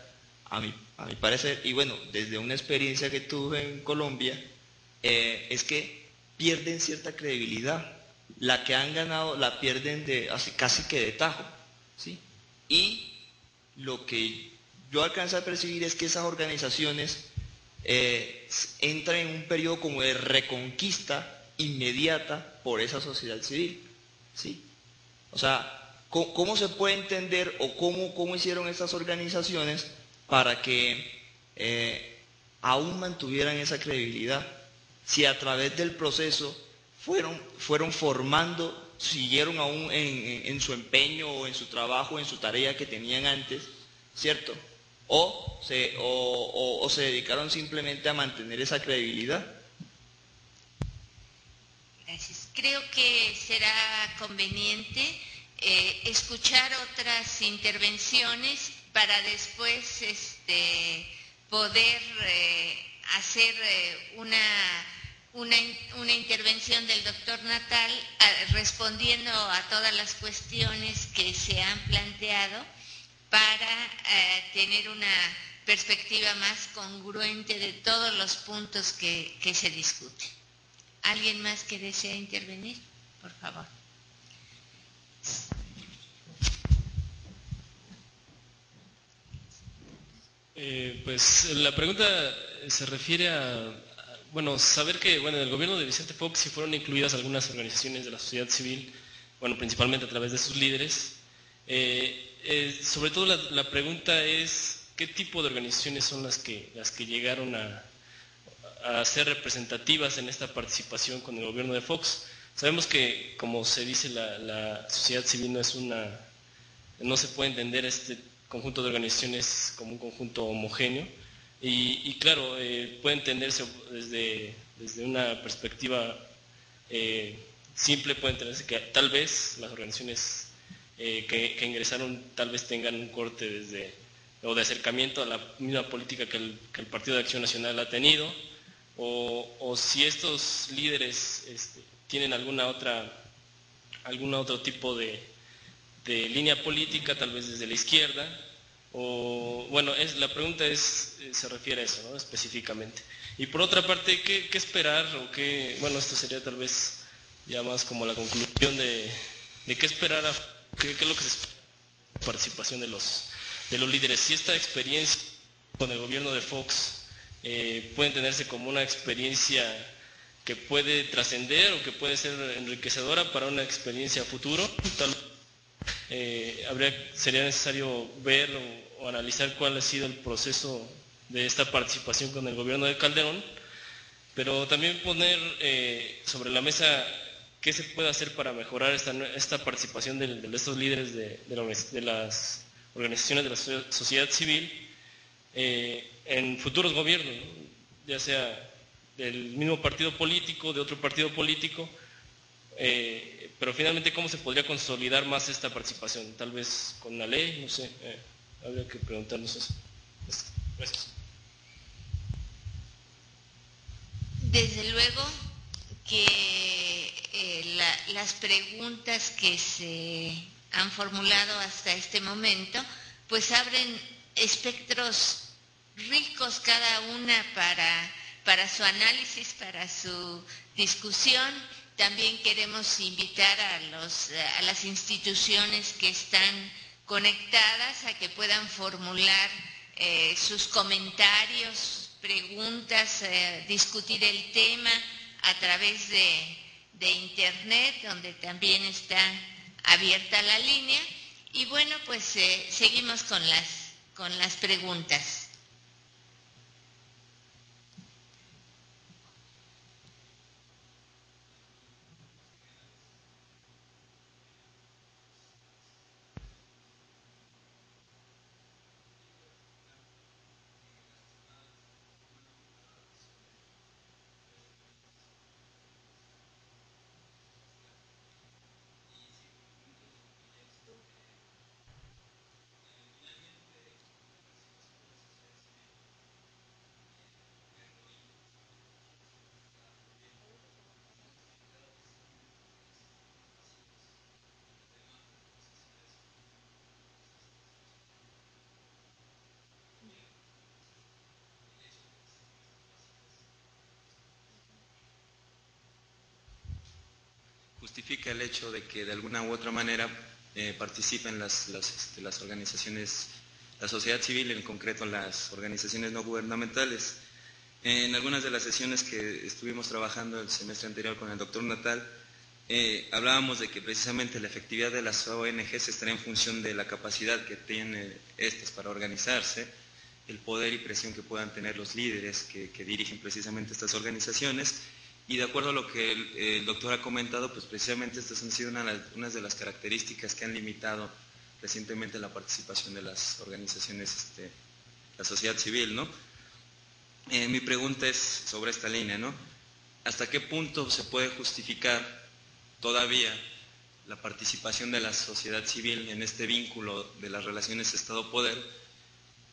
a mi, parecer, y bueno, desde una experiencia que tuve en Colombia, eh, es que pierden cierta credibilidad. La que han ganado la pierden de casi que de tajo. ¿sí? Y lo que yo alcanzo a percibir es que esas organizaciones eh, entran en un periodo como de reconquista inmediata por esa sociedad civil. ¿sí? O sea, ¿cómo, se puede entender o cómo, cómo hicieron estas organizaciones para que eh, aún mantuvieran esa credibilidad? Si a través del proceso fueron, fueron formando, siguieron aún en, su empeño o en su trabajo, en su tarea que tenían antes, ¿cierto? O se, o se dedicaron simplemente a mantener esa credibilidad. Gracias. Creo que será conveniente eh, escuchar otras intervenciones para después este, poder eh, hacer eh, una, una, intervención del doctor Natal respondiendo a todas las cuestiones que se han planteado para tener una perspectiva más congruente de todos los puntos que, que se discuten. ¿Alguien más que desea intervenir? Por favor. Eh, pues la pregunta se refiere a, bueno, saber que, bueno, en el gobierno de Vicente Fox sí fueron incluidas algunas organizaciones de la sociedad civil, bueno, principalmente a través de sus líderes. Eh, eh, sobre todo la, pregunta es, ¿qué tipo de organizaciones son las que, las que llegaron a, ser representativas en esta participación con el gobierno de Fox? Sabemos que, como se dice, la, sociedad civil no es una, no se puede entender este conjunto de organizaciones como un conjunto homogéneo. Y, claro, eh, puede entenderse desde, desde una perspectiva eh, simple, puede entenderse que tal vez las organizaciones eh, que, ingresaron tal vez tengan un corte desde, o de acercamiento a la misma política que el, Partido de Acción Nacional ha tenido, o, si estos líderes este, tienen alguna otra, algún otro tipo de, de línea política, tal vez desde la izquierda, o bueno, es, la pregunta es, eh, se refiere a eso, ¿no? específicamente. Y por otra parte, ¿qué, esperar? O qué, bueno, esto sería tal vez ya más como la conclusión de, qué esperar, qué, es lo que se espera participación de los, de los líderes. Si esta experiencia con el gobierno de Fox eh, puede entenderse como una experiencia que puede trascender o que puede ser enriquecedora para una experiencia futuro, tal eh, habría, sería necesario ver o, analizar cuál ha sido el proceso de esta participación con el gobierno de Calderón, pero también poner eh, sobre la mesa qué se puede hacer para mejorar esta, esta participación de, estos líderes de, las organizaciones de la sociedad civil eh, en futuros gobiernos, ya sea del mismo partido político, de otro partido político, eh, pero finalmente, ¿cómo se podría consolidar más esta participación? Tal vez con una ley, no sé, eh, habría que preguntarnos eso. Gracias. Desde luego que las preguntas que se han formulado hasta este momento, pues abren espectros ricos cada una para, su análisis, para su discusión también queremos invitar a, las instituciones que están conectadas a que puedan formular eh, sus comentarios, preguntas, eh, discutir el tema a través de, internet, donde también está abierta la línea. Y bueno, pues eh, seguimos con las preguntas. Justifica el hecho de que de alguna u otra manera eh, participen las, este, las, organizaciones, la sociedad civil, en concreto las organizaciones no gubernamentales. En algunas de las sesiones que estuvimos trabajando el semestre anterior con el doctor Natal, eh, hablábamos de que precisamente la efectividad de las ONGs estaría en función de la capacidad que tienen estas para organizarse, el poder y presión que puedan tener los líderes que dirigen precisamente estas organizaciones y de acuerdo a lo que el, doctor ha comentado, pues precisamente estas han sido una, de las características que han limitado recientemente la participación de las organizaciones, este, la sociedad civil, ¿no? Eh, mi pregunta es sobre esta línea, ¿no? ¿hasta qué punto se puede justificar todavía la participación de la sociedad civil en este vínculo de las relaciones Estado-Poder,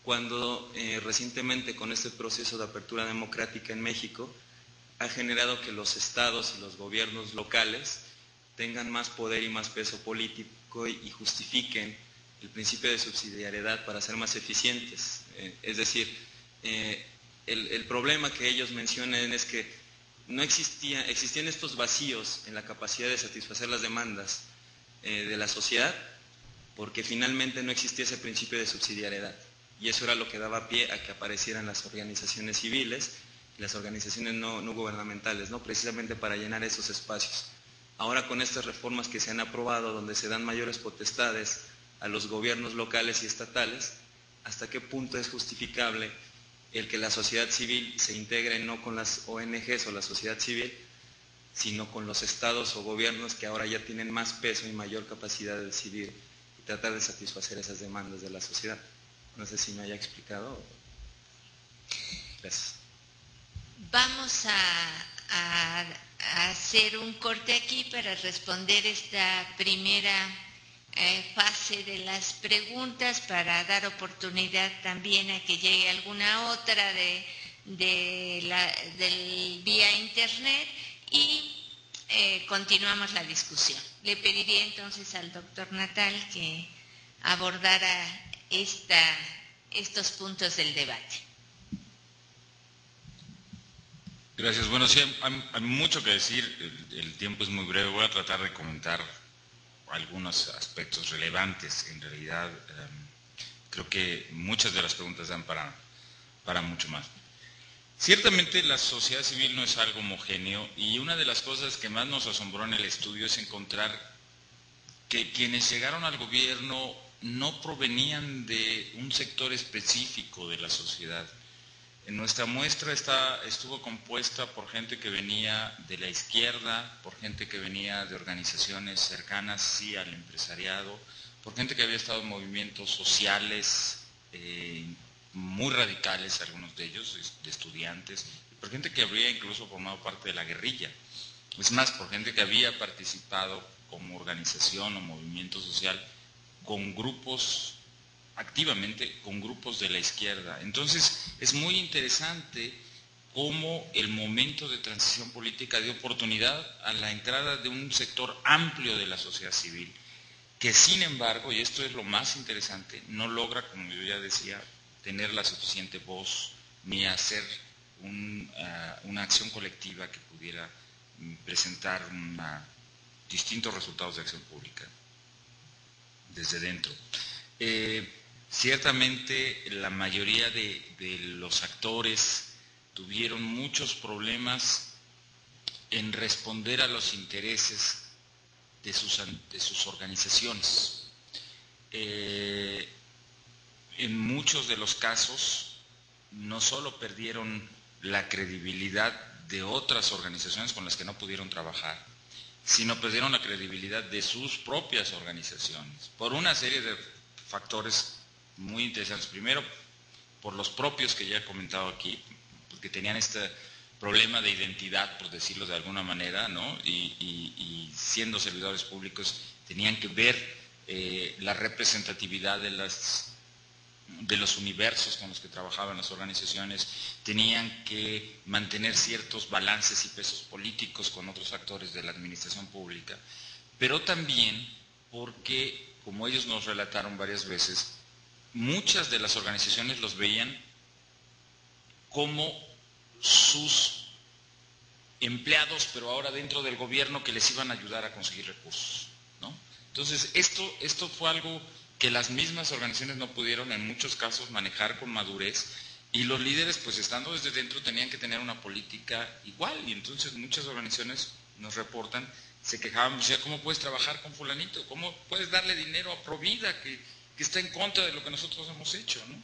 cuando eh, recientemente con este proceso de apertura democrática en México ha generado que los estados y los gobiernos locales tengan más poder y más peso político y, justifiquen el principio de subsidiariedad para ser más eficientes. Eh, es decir, eh, el, problema que ellos mencionan es que no existía, existían estos vacíos en la capacidad de satisfacer las demandas eh, de la sociedad, porque finalmente no existía ese principio de subsidiariedad. Y eso era lo que daba pie a que aparecieran las organizaciones civiles las organizaciones no, gubernamentales, ¿no? precisamente para llenar esos espacios. Ahora con estas reformas que se han aprobado, donde se dan mayores potestades a los gobiernos locales y estatales, ¿hasta qué punto es justificable el que la sociedad civil se integre no con las ONGs o la sociedad civil, sino con los estados o gobiernos que ahora ya tienen más peso y mayor capacidad de decidir y tratar de satisfacer esas demandas de la sociedad. No sé si me haya explicado. Gracias. Vamos a, hacer un corte aquí para responder esta primera eh, fase de las preguntas para dar oportunidad también a que llegue alguna otra de, del vía internet y eh, continuamos la discusión. Le pediría entonces al doctor Natal que abordara esta, estos puntos del debate. Gracias. Bueno, sí, hay, mucho que decir. el, tiempo es muy breve. Voy a tratar de comentar algunos aspectos relevantes. En realidad, em, creo que muchas de las preguntas dan para, para mucho más. Ciertamente la sociedad civil no es algo homogéneo y una de las cosas que más nos asombró en el estudio es encontrar que quienes llegaron al gobierno no provenían de un sector específico de la sociedad. En nuestra muestra estuvo compuesta por gente que venía de la izquierda, por gente que venía de organizaciones cercanas sí al empresariado, por gente que había estado en movimientos sociales eh, muy radicales, algunos de ellos, de estudiantes, por gente que había incluso formado parte de la guerrilla. Es más, por gente que había participado como organización o movimiento social con grupos activamente con grupos de la izquierda. Entonces, es muy interesante cómo el momento de transición política dio oportunidad a la entrada de un sector amplio de la sociedad civil, que sin embargo, y esto es lo más interesante, no logra, como yo ya decía, tener la suficiente voz ni hacer ah, una acción colectiva que pudiera mm, presentar distintos resultados de acción pública desde dentro. Eh, Ciertamente la mayoría de, los actores tuvieron muchos problemas en responder a los intereses de sus, organizaciones. Eh, en muchos de los casos no solo perdieron la credibilidad de otras organizaciones con las que no pudieron trabajar, sino perdieron la credibilidad de sus propias organizaciones por una serie de factores muy interesantes. Primero, por los propios que ya he comentado aquí, porque tenían este problema de identidad, por decirlo de alguna manera, ¿no? y, siendo servidores públicos tenían que ver eh, la representatividad de los universos con los que trabajaban las organizaciones, tenían que mantener ciertos balances y pesos políticos con otros actores de la administración pública, pero también porque, como ellos nos relataron varias veces, muchas de las organizaciones los veían como sus empleados, pero ahora dentro del gobierno que les iban a ayudar a conseguir recursos. ¿no? Entonces, esto, esto fue algo que las mismas organizaciones no pudieron en muchos casos manejar con madurez y los líderes, pues estando desde dentro, tenían que tener una política igual y entonces muchas organizaciones nos reportan, se quejaban, sea, ¿cómo puedes trabajar con fulanito? ¿Cómo puedes darle dinero a Provida que que está en contra de lo que nosotros hemos hecho. ¿no?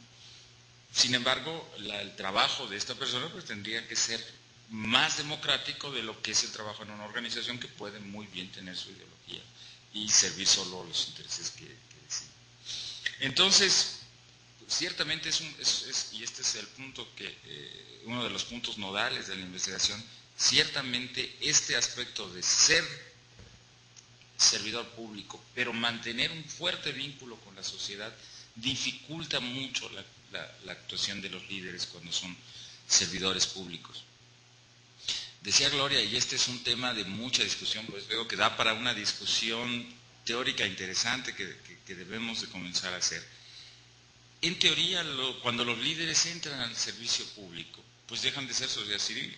Sin embargo, el trabajo de esta persona pues, tendría que ser más democrático de lo que es el trabajo en una organización que puede muy bien tener su ideología y servir solo a los intereses que, que Entonces, ciertamente es un, y este es el punto que, eh, uno de los puntos nodales de la investigación, ciertamente este aspecto de ser servidor público, pero mantener un fuerte vínculo con la sociedad, dificulta mucho la, actuación de los líderes cuando son servidores públicos. Decía Gloria, y este es un tema de mucha discusión, pues veo que da para una discusión teórica interesante que, debemos de comenzar a hacer. En teoría, cuando los líderes entran al servicio público, pues dejan de ser sociedad civil.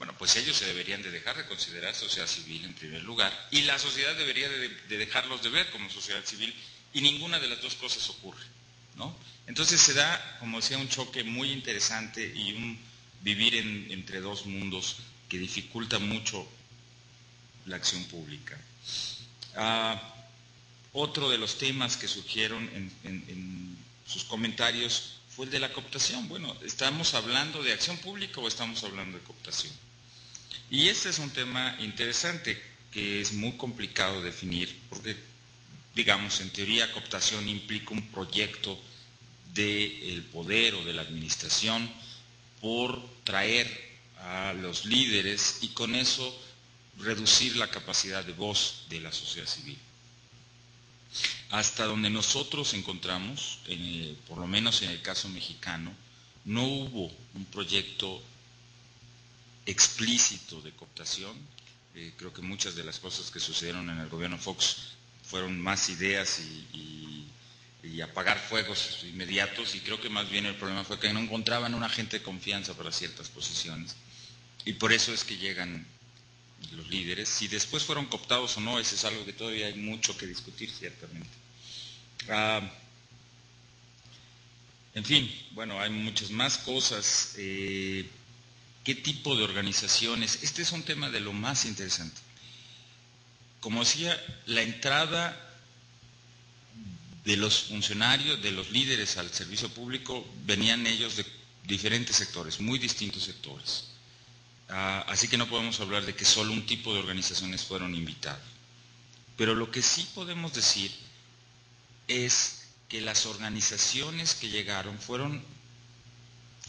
Bueno, pues ellos se deberían de dejar de considerar sociedad civil en primer lugar y la sociedad debería de, dejarlos de ver como sociedad civil y ninguna de las dos cosas ocurre, ¿no? Entonces se da, como decía, un choque muy interesante y un vivir entre dos mundos que dificulta mucho la acción pública. Ah, otro de los temas que surgieron en sus comentarios fue el de la cooptación. Bueno, ¿estamos hablando de acción pública o estamos hablando de cooptación? Y este es un tema interesante que es muy complicado definir porque, digamos, en teoría cooptación implica un proyecto del poder o de la administración por traer a los líderes y con eso reducir la capacidad de voz de la sociedad civil. Hasta donde nosotros encontramos, por lo menos en el caso mexicano, no hubo un proyecto explícito de cooptación. Eh, creo que muchas de las cosas que sucedieron en el gobierno Fox fueron más ideas y, apagar fuegos inmediatos y creo que más bien el problema fue que no encontraban un agente de confianza para ciertas posiciones. Y por eso es que llegan los líderes. Si después fueron cooptados o no, eso es algo que todavía hay mucho que discutir, ciertamente. Ah, en fin, bueno, hay muchas más cosas. Eh, qué tipo de organizaciones. Este es un tema de lo más interesante. Como decía, la entrada de los funcionarios, de los líderes al servicio público, venían ellos de diferentes sectores, muy distintos sectores. Ah, así que no podemos hablar de que solo un tipo de organizaciones fueron invitados. Pero lo que sí podemos decir es que las organizaciones que llegaron fueron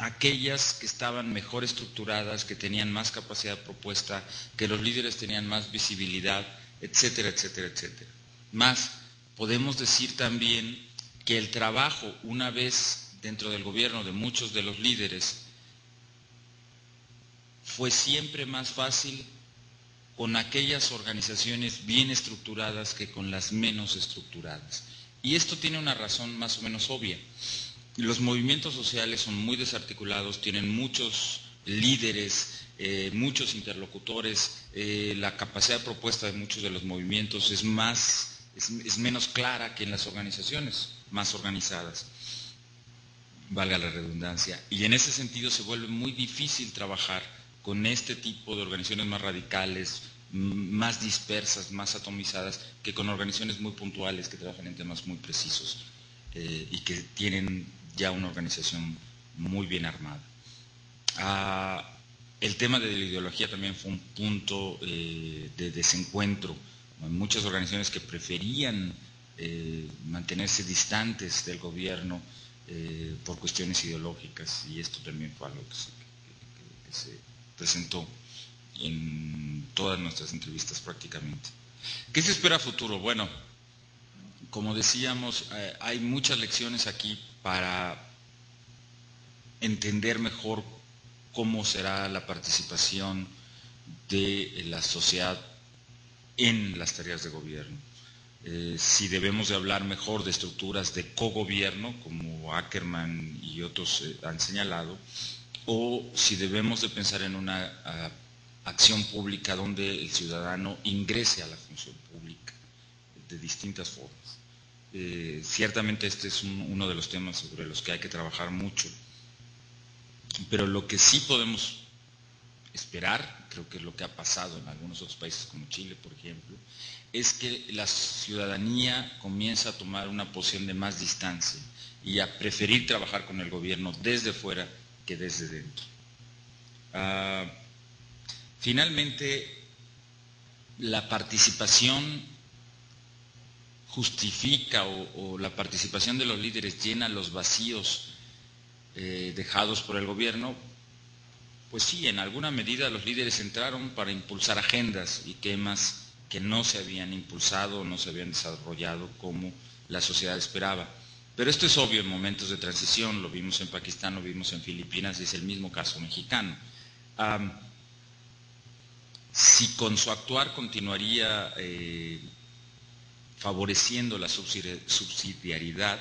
aquellas que estaban mejor estructuradas, que tenían más capacidad de propuesta, que los líderes tenían más visibilidad, etcétera, etcétera, etcétera. Más, podemos decir también que el trabajo, una vez dentro del gobierno de muchos de los líderes, fue siempre más fácil con aquellas organizaciones bien estructuradas que con las menos estructuradas. Y esto tiene una razón más o menos obvia los movimientos sociales son muy desarticulados, tienen muchos líderes, eh, muchos interlocutores, eh, la capacidad de propuesta de muchos de los movimientos es más, es, menos clara que en las organizaciones más organizadas, valga la redundancia. Y en ese sentido se vuelve muy difícil trabajar con este tipo de organizaciones más radicales, más dispersas, más atomizadas, que con organizaciones muy puntuales que trabajan en temas muy precisos eh, y que tienen ya una organización muy bien armada. Ah, el tema de la ideología también fue un punto eh, de desencuentro. Hay muchas organizaciones que preferían eh, mantenerse distantes del gobierno eh, por cuestiones ideológicas y esto también fue algo que se, presentó en todas nuestras entrevistas prácticamente. ¿Qué se espera a futuro? Bueno, como decíamos, hay muchas lecciones aquí para entender mejor cómo será la participación de la sociedad en las tareas de gobierno. Eh, si debemos de hablar mejor de estructuras de cogobierno, como Ackerman y otros eh, han señalado, o si debemos de pensar en una ah, acción pública donde el ciudadano ingrese a la función pública de distintas formas. Eh, ciertamente este es uno de los temas sobre los que hay que trabajar mucho, pero lo que sí podemos esperar, creo que es lo que ha pasado en algunos otros países como Chile, por ejemplo, es que la ciudadanía comienza a tomar una posición de más distancia y a preferir trabajar con el gobierno desde fuera que desde dentro. Ah, finalmente, la participación justifica o, la participación de los líderes llena los vacíos eh, dejados por el gobierno, Pues sí, en alguna medida los líderes entraron para impulsar agendas y temas que no se habían impulsado o no se habían desarrollado como la sociedad esperaba. Pero esto es obvio en momentos de transición, lo vimos en Pakistán, lo vimos en Filipinas y es el mismo caso mexicano. si con su actuar continuaría eh, favoreciendo la subsidiariedad,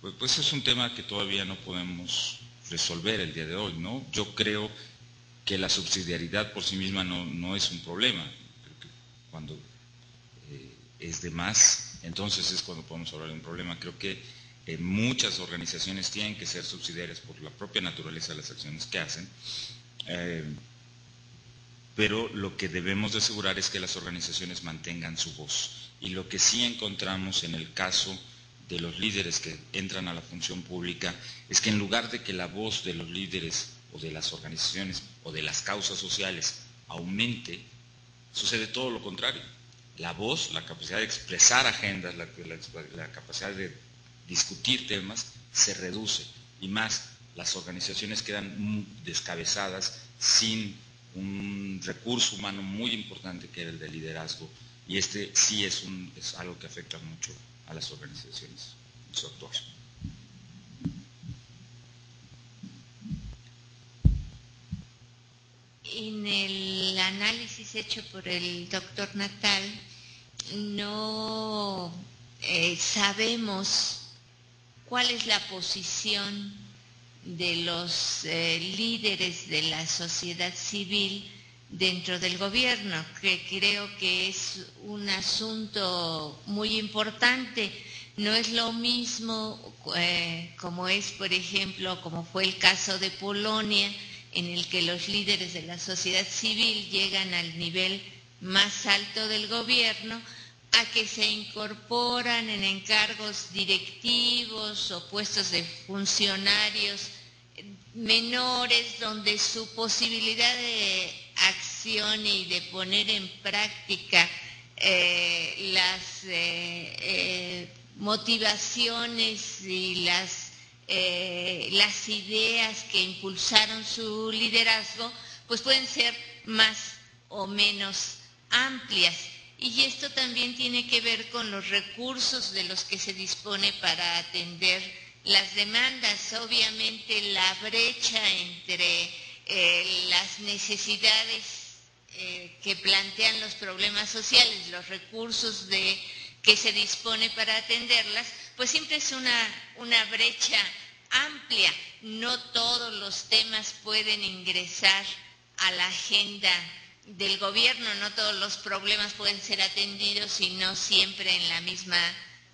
pues, pues, es un tema que todavía no podemos resolver el día de hoy, ¿no? Yo creo que la subsidiariedad por sí misma no, es un problema. Cuando eh, es de más, entonces es cuando podemos hablar de un problema. Creo que eh, muchas organizaciones tienen que ser subsidiarias por la propia naturaleza de las acciones que hacen. Eh, pero lo que debemos de asegurar es que las organizaciones mantengan su voz. Y lo que sí encontramos en el caso de los líderes que entran a la función pública es que en lugar de que la voz de los líderes o de las organizaciones o de las causas sociales aumente, sucede todo lo contrario. La voz, la capacidad de expresar agendas, la, capacidad de discutir temas se reduce y más las organizaciones quedan descabezadas sin un recurso humano muy importante que era el de liderazgo y este sí es, un, es algo que afecta mucho a las organizaciones en su. En el análisis hecho por el doctor Natal, no eh, sabemos cuál es la posición de los eh, líderes de la sociedad civil dentro del gobierno, que creo que es un asunto muy importante. No es lo mismo eh, como es, por ejemplo, como fue el caso de Polonia, en el que los líderes de la sociedad civil llegan al nivel más alto del gobierno, a que se incorporan en encargos directivos o puestos de funcionarios menores donde su posibilidad de acción y de poner en práctica eh, las eh, eh, motivaciones y las, las ideas que impulsaron su liderazgo, pues pueden ser más o menos amplias. Y esto también tiene que ver con los recursos de los que se dispone para atender las demandas. Obviamente la brecha entre eh, las necesidades eh, que plantean los problemas sociales, los recursos de, que se dispone para atenderlas, pues siempre es una, una brecha amplia. No todos los temas pueden ingresar a la agenda del gobierno, no todos los problemas pueden ser atendidos y no siempre en la misma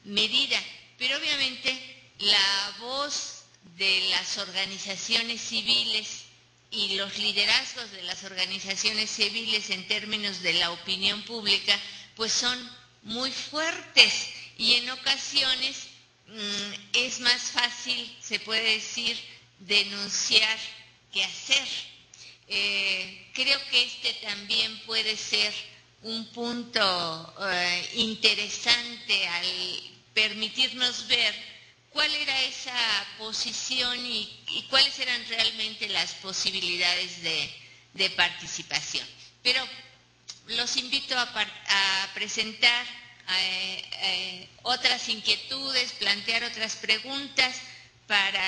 medida. Pero obviamente la voz de las organizaciones civiles y los liderazgos de las organizaciones civiles en términos de la opinión pública, pues son muy fuertes y en ocasiones mm, es más fácil, se puede decir, denunciar que hacer. Eh, creo que este también puede ser un punto eh, interesante al permitirnos ver cuál era esa posición y, cuáles eran realmente las posibilidades de, participación. Pero los invito a, presentar eh, eh, otras inquietudes, plantear otras preguntas para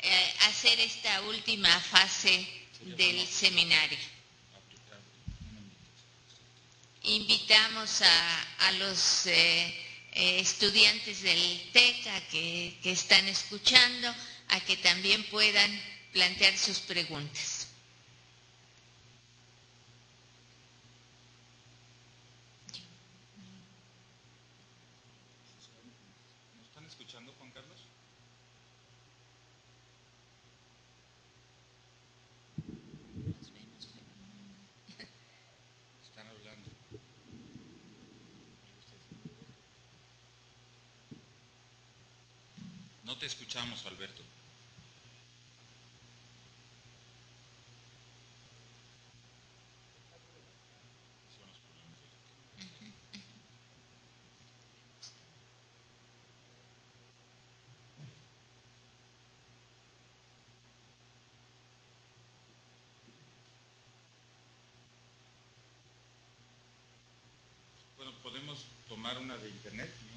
eh, hacer esta última fase del seminario. Invitamos a, los eh, estudiantes del TECA que, que están escuchando a que también puedan plantear sus preguntas. escuchamos, Alberto. Bueno, podemos tomar una de internet.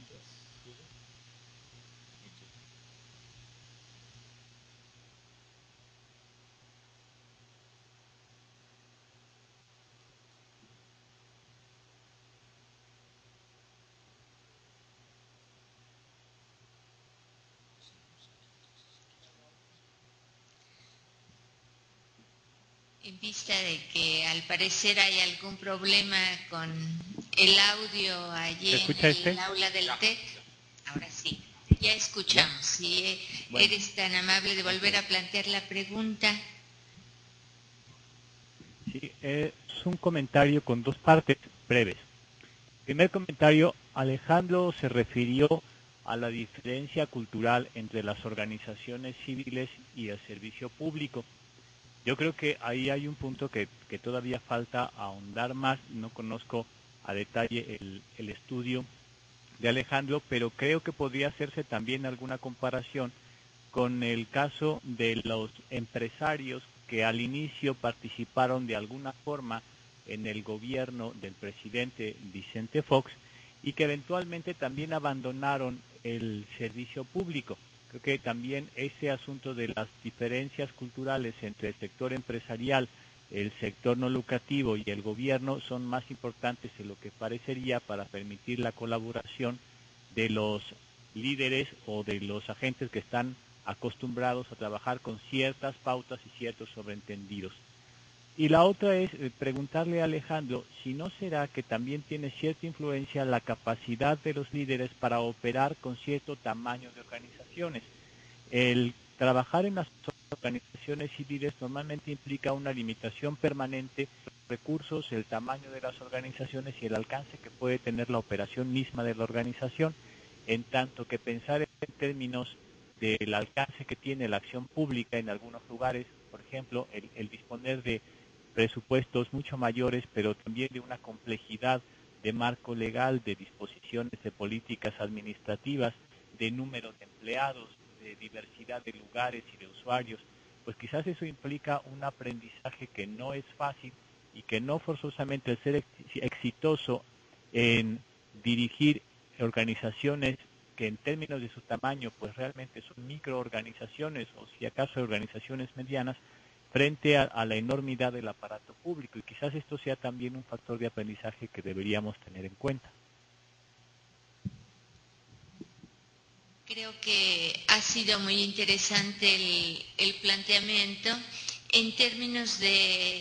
En vista de que al parecer hay algún problema con el audio allí en el este? aula del TEC, ahora sí, ya escuchamos. Si eh, eres tan amable de volver a plantear la pregunta. Sí, es un comentario con dos partes breves. Primer comentario, Alejandro se refirió a la diferencia cultural entre las organizaciones civiles y el servicio público. Yo creo que ahí hay un punto que, todavía falta ahondar más. No conozco a detalle el, el estudio de Alejandro, pero creo que podría hacerse también alguna comparación con el caso de los empresarios que al inicio participaron de alguna forma en el gobierno del presidente Vicente Fox y que eventualmente también abandonaron el servicio público. Creo que también ese asunto de las diferencias culturales entre el sector empresarial, el sector no lucrativo y el gobierno son más importantes de lo que parecería para permitir la colaboración de los líderes o de los agentes que están acostumbrados a trabajar con ciertas pautas y ciertos sobreentendidos. Y la otra es eh, preguntarle a Alejandro si no será que también tiene cierta influencia la capacidad de los líderes para operar con cierto tamaño de organizaciones. El trabajar en las organizaciones civiles normalmente implica una limitación permanente recursos, el tamaño de las organizaciones y el alcance que puede tener la operación misma de la organización, en tanto que pensar en términos del alcance que tiene la acción pública en algunos lugares, por ejemplo, el disponer de presupuestos mucho mayores, pero también de una complejidad de marco legal, de disposiciones de políticas administrativas, de número de empleados, de diversidad de lugares y de usuarios, pues quizás eso implica un aprendizaje que no es fácil y que no forzosamente el ser exitoso en dirigir organizaciones que en términos de su tamaño pues realmente son microorganizaciones o si acaso organizaciones medianas, frente a, la enormidad del aparato público y quizás esto sea también un factor de aprendizaje que deberíamos tener en cuenta. Creo que ha sido muy interesante el, planteamiento en términos de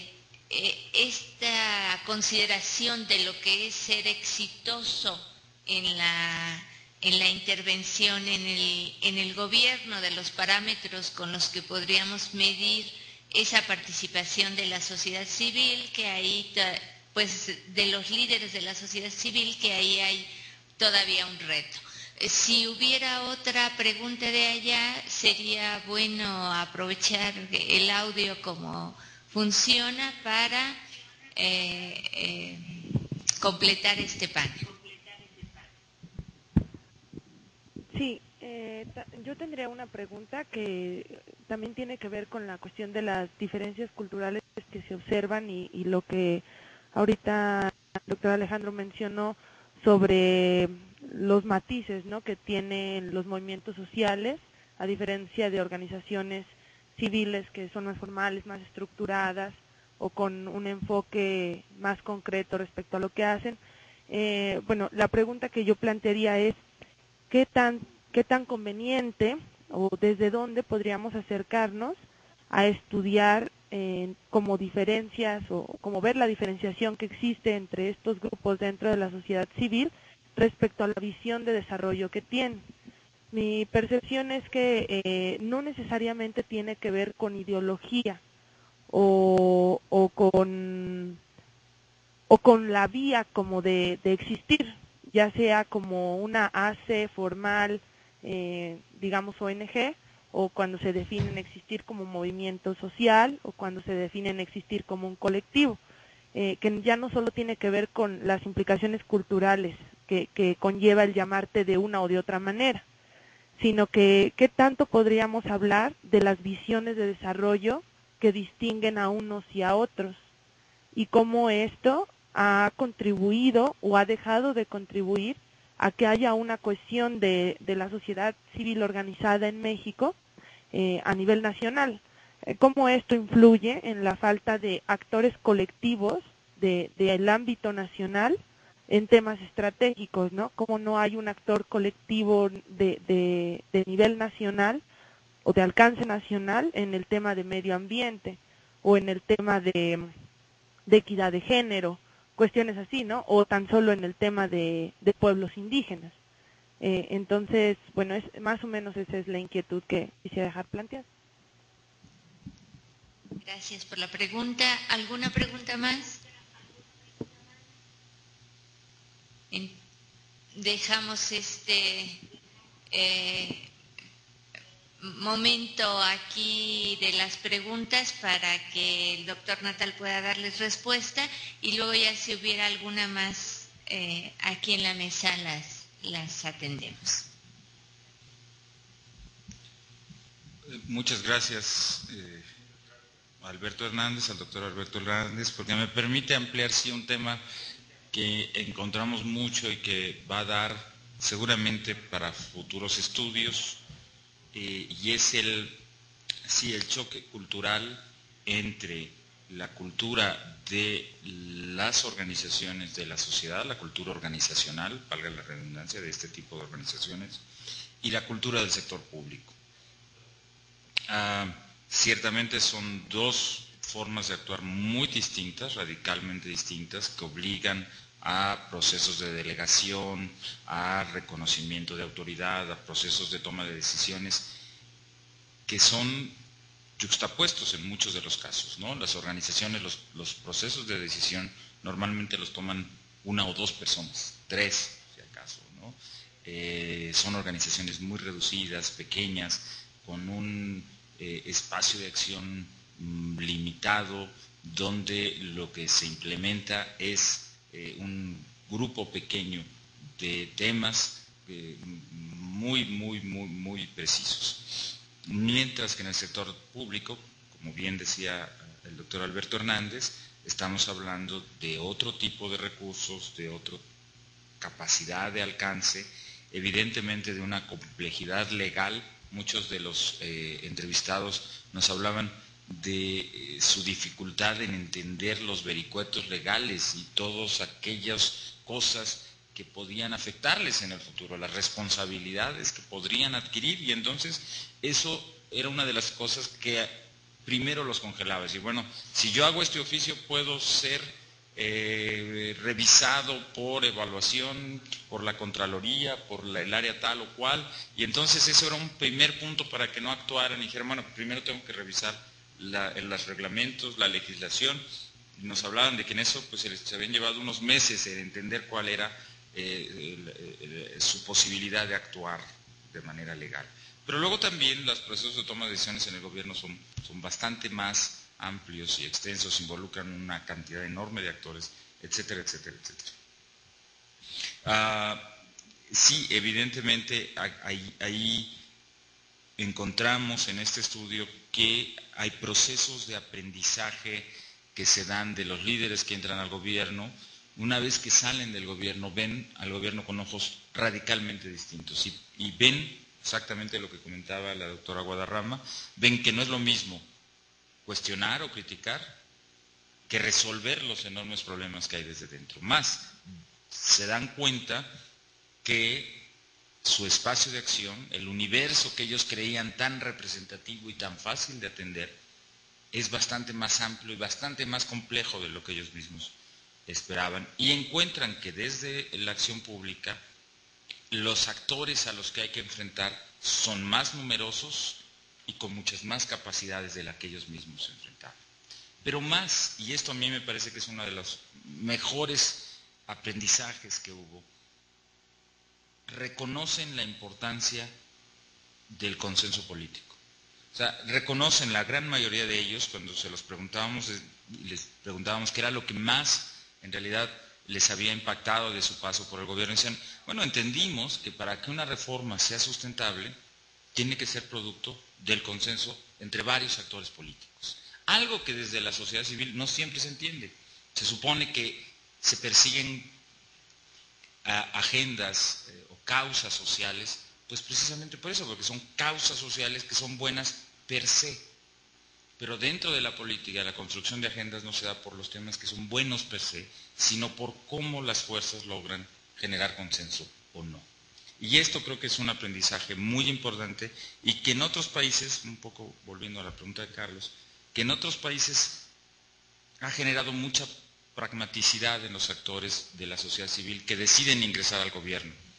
eh, esta consideración de lo que es ser exitoso en la, en la intervención en el, en el gobierno, de los parámetros con los que podríamos medir esa participación de la sociedad civil, que ahí, pues de los líderes de la sociedad civil, que ahí hay todavía un reto. Eh, si hubiera otra pregunta de allá, sería bueno aprovechar el audio como funciona para eh, eh, completar este panel. Sí, yo tendría una pregunta que también tiene que ver con la cuestión de las diferencias culturales que se observan y, lo que ahorita el doctor Alejandro mencionó sobre los matices ¿no? que tienen los movimientos sociales, a diferencia de organizaciones civiles que son más formales, más estructuradas o con un enfoque más concreto respecto a lo que hacen. Eh, bueno, la pregunta que yo plantearía es, ¿qué tan, qué tan conveniente o desde dónde podríamos acercarnos a estudiar eh, como diferencias o como ver la diferenciación que existe entre estos grupos dentro de la sociedad civil respecto a la visión de desarrollo que tienen. Mi percepción es que eh, no necesariamente tiene que ver con ideología o, con o con la vía como de, de existir, ya sea como una ACE formal eh, digamos, ONG, o cuando se definen existir como movimiento social, o cuando se definen existir como un colectivo, eh, que ya no solo tiene que ver con las implicaciones culturales que, que conlleva el llamarte de una o de otra manera, sino que qué tanto podríamos hablar de las visiones de desarrollo que distinguen a unos y a otros, y cómo esto ha contribuido o ha dejado de contribuir a que haya una cuestión de, la sociedad civil organizada en México eh, a nivel nacional. Eh, ¿Cómo esto influye en la falta de actores colectivos del de, ámbito nacional en temas estratégicos, ¿no? Cómo no hay un actor colectivo de, de nivel nacional o de alcance nacional en el tema de medio ambiente o en el tema de, equidad de género, cuestiones así, ¿no? O tan solo en el tema de, pueblos indígenas. Eh, entonces, bueno, es, más o menos esa es la inquietud que quisiera dejar planteada. Gracias por la pregunta. ¿Alguna pregunta más? Dejamos este eh, momento aquí de las preguntas para que el doctor Natal pueda darles respuesta y luego ya si hubiera alguna más eh, aquí en la mesa las, las atendemos. Muchas gracias, eh, Alberto Hernández, al doctor Alberto Hernández, porque me permite ampliar sí un tema que encontramos mucho y que va a dar seguramente para futuros estudios eh, y es el, sí, el choque cultural entre la cultura de las organizaciones de la sociedad, la cultura organizacional, valga la redundancia de este tipo de organizaciones, y la cultura del sector público. Ah, ciertamente son dos formas de actuar muy distintas, radicalmente distintas, que obligan a procesos de delegación, a reconocimiento de autoridad, a procesos de toma de decisiones que son juxtapuestos en muchos de los casos. ¿no? Las organizaciones, los, procesos de decisión normalmente los toman una o dos personas, tres si acaso. ¿no? Eh, son organizaciones muy reducidas, pequeñas, con un eh, espacio de acción mm, limitado, donde lo que se implementa es eh, un grupo pequeño de temas eh, muy, muy, muy, muy precisos. Mientras que en el sector público, como bien decía el doctor Alberto Hernández, estamos hablando de otro tipo de recursos, de otra capacidad de alcance, evidentemente de una complejidad legal. Muchos de los eh, entrevistados nos hablaban de eh, su dificultad en entender los vericuetos legales y todas aquellas cosas que podían afectarles en el futuro, las responsabilidades que podrían adquirir. Y entonces eso era una de las cosas que primero los congelaba. Y bueno, si yo hago este oficio puedo ser eh, revisado por evaluación, por la Contraloría, por el área tal o cual, y entonces eso era un primer punto para que no actuaran. Y dijeran, bueno, primero tengo que revisar en los reglamentos, la legislación, nos hablaban de que en eso pues, se, habían llevado unos meses en entender cuál era eh, su posibilidad de actuar de manera legal. Pero luego también los procesos de toma de decisiones en el gobierno son, son bastante más amplios y extensos, involucran una cantidad enorme de actores, etcétera, etcétera, etcétera. Ah, sí, evidentemente ahí encontramos en este estudio que hay procesos de aprendizaje que se dan de los líderes que entran al gobierno, una vez que salen del gobierno, ven al gobierno con ojos radicalmente distintos y, ven exactamente lo que comentaba la doctora Guadarrama, ven que no es lo mismo cuestionar o criticar que resolver los enormes problemas que hay desde dentro. Más, se dan cuenta que su espacio de acción, el universo que ellos creían tan representativo y tan fácil de atender, es bastante más amplio y bastante más complejo de lo que ellos mismos esperaban. Y encuentran que desde la acción pública los actores a los que hay que enfrentar son más numerosos y con muchas más capacidades de las que ellos mismos enfrentaban. Pero más, y esto a mí me parece que es uno de los mejores aprendizajes que hubo, reconocen la importancia del consenso político. O sea, reconocen la gran mayoría de ellos, cuando se los preguntábamos, les preguntábamos qué era lo que más en realidad les había impactado de su paso por el gobierno, decían, bueno, entendimos que para que una reforma sea sustentable, tiene que ser producto del consenso entre varios actores políticos. Algo que desde la sociedad civil no siempre se entiende. Se supone que se persiguen agendas eh, causas sociales, pues precisamente por eso, porque son causas sociales que son buenas per se. Pero dentro de la política, la construcción de agendas no se da por los temas que son buenos per se, sino por cómo las fuerzas logran generar consenso o no. Y esto creo que es un aprendizaje muy importante y que en otros países, un poco volviendo a la pregunta de Carlos, que en otros países ha generado mucha pragmaticidad en los actores de la sociedad civil que deciden ingresar al gobierno.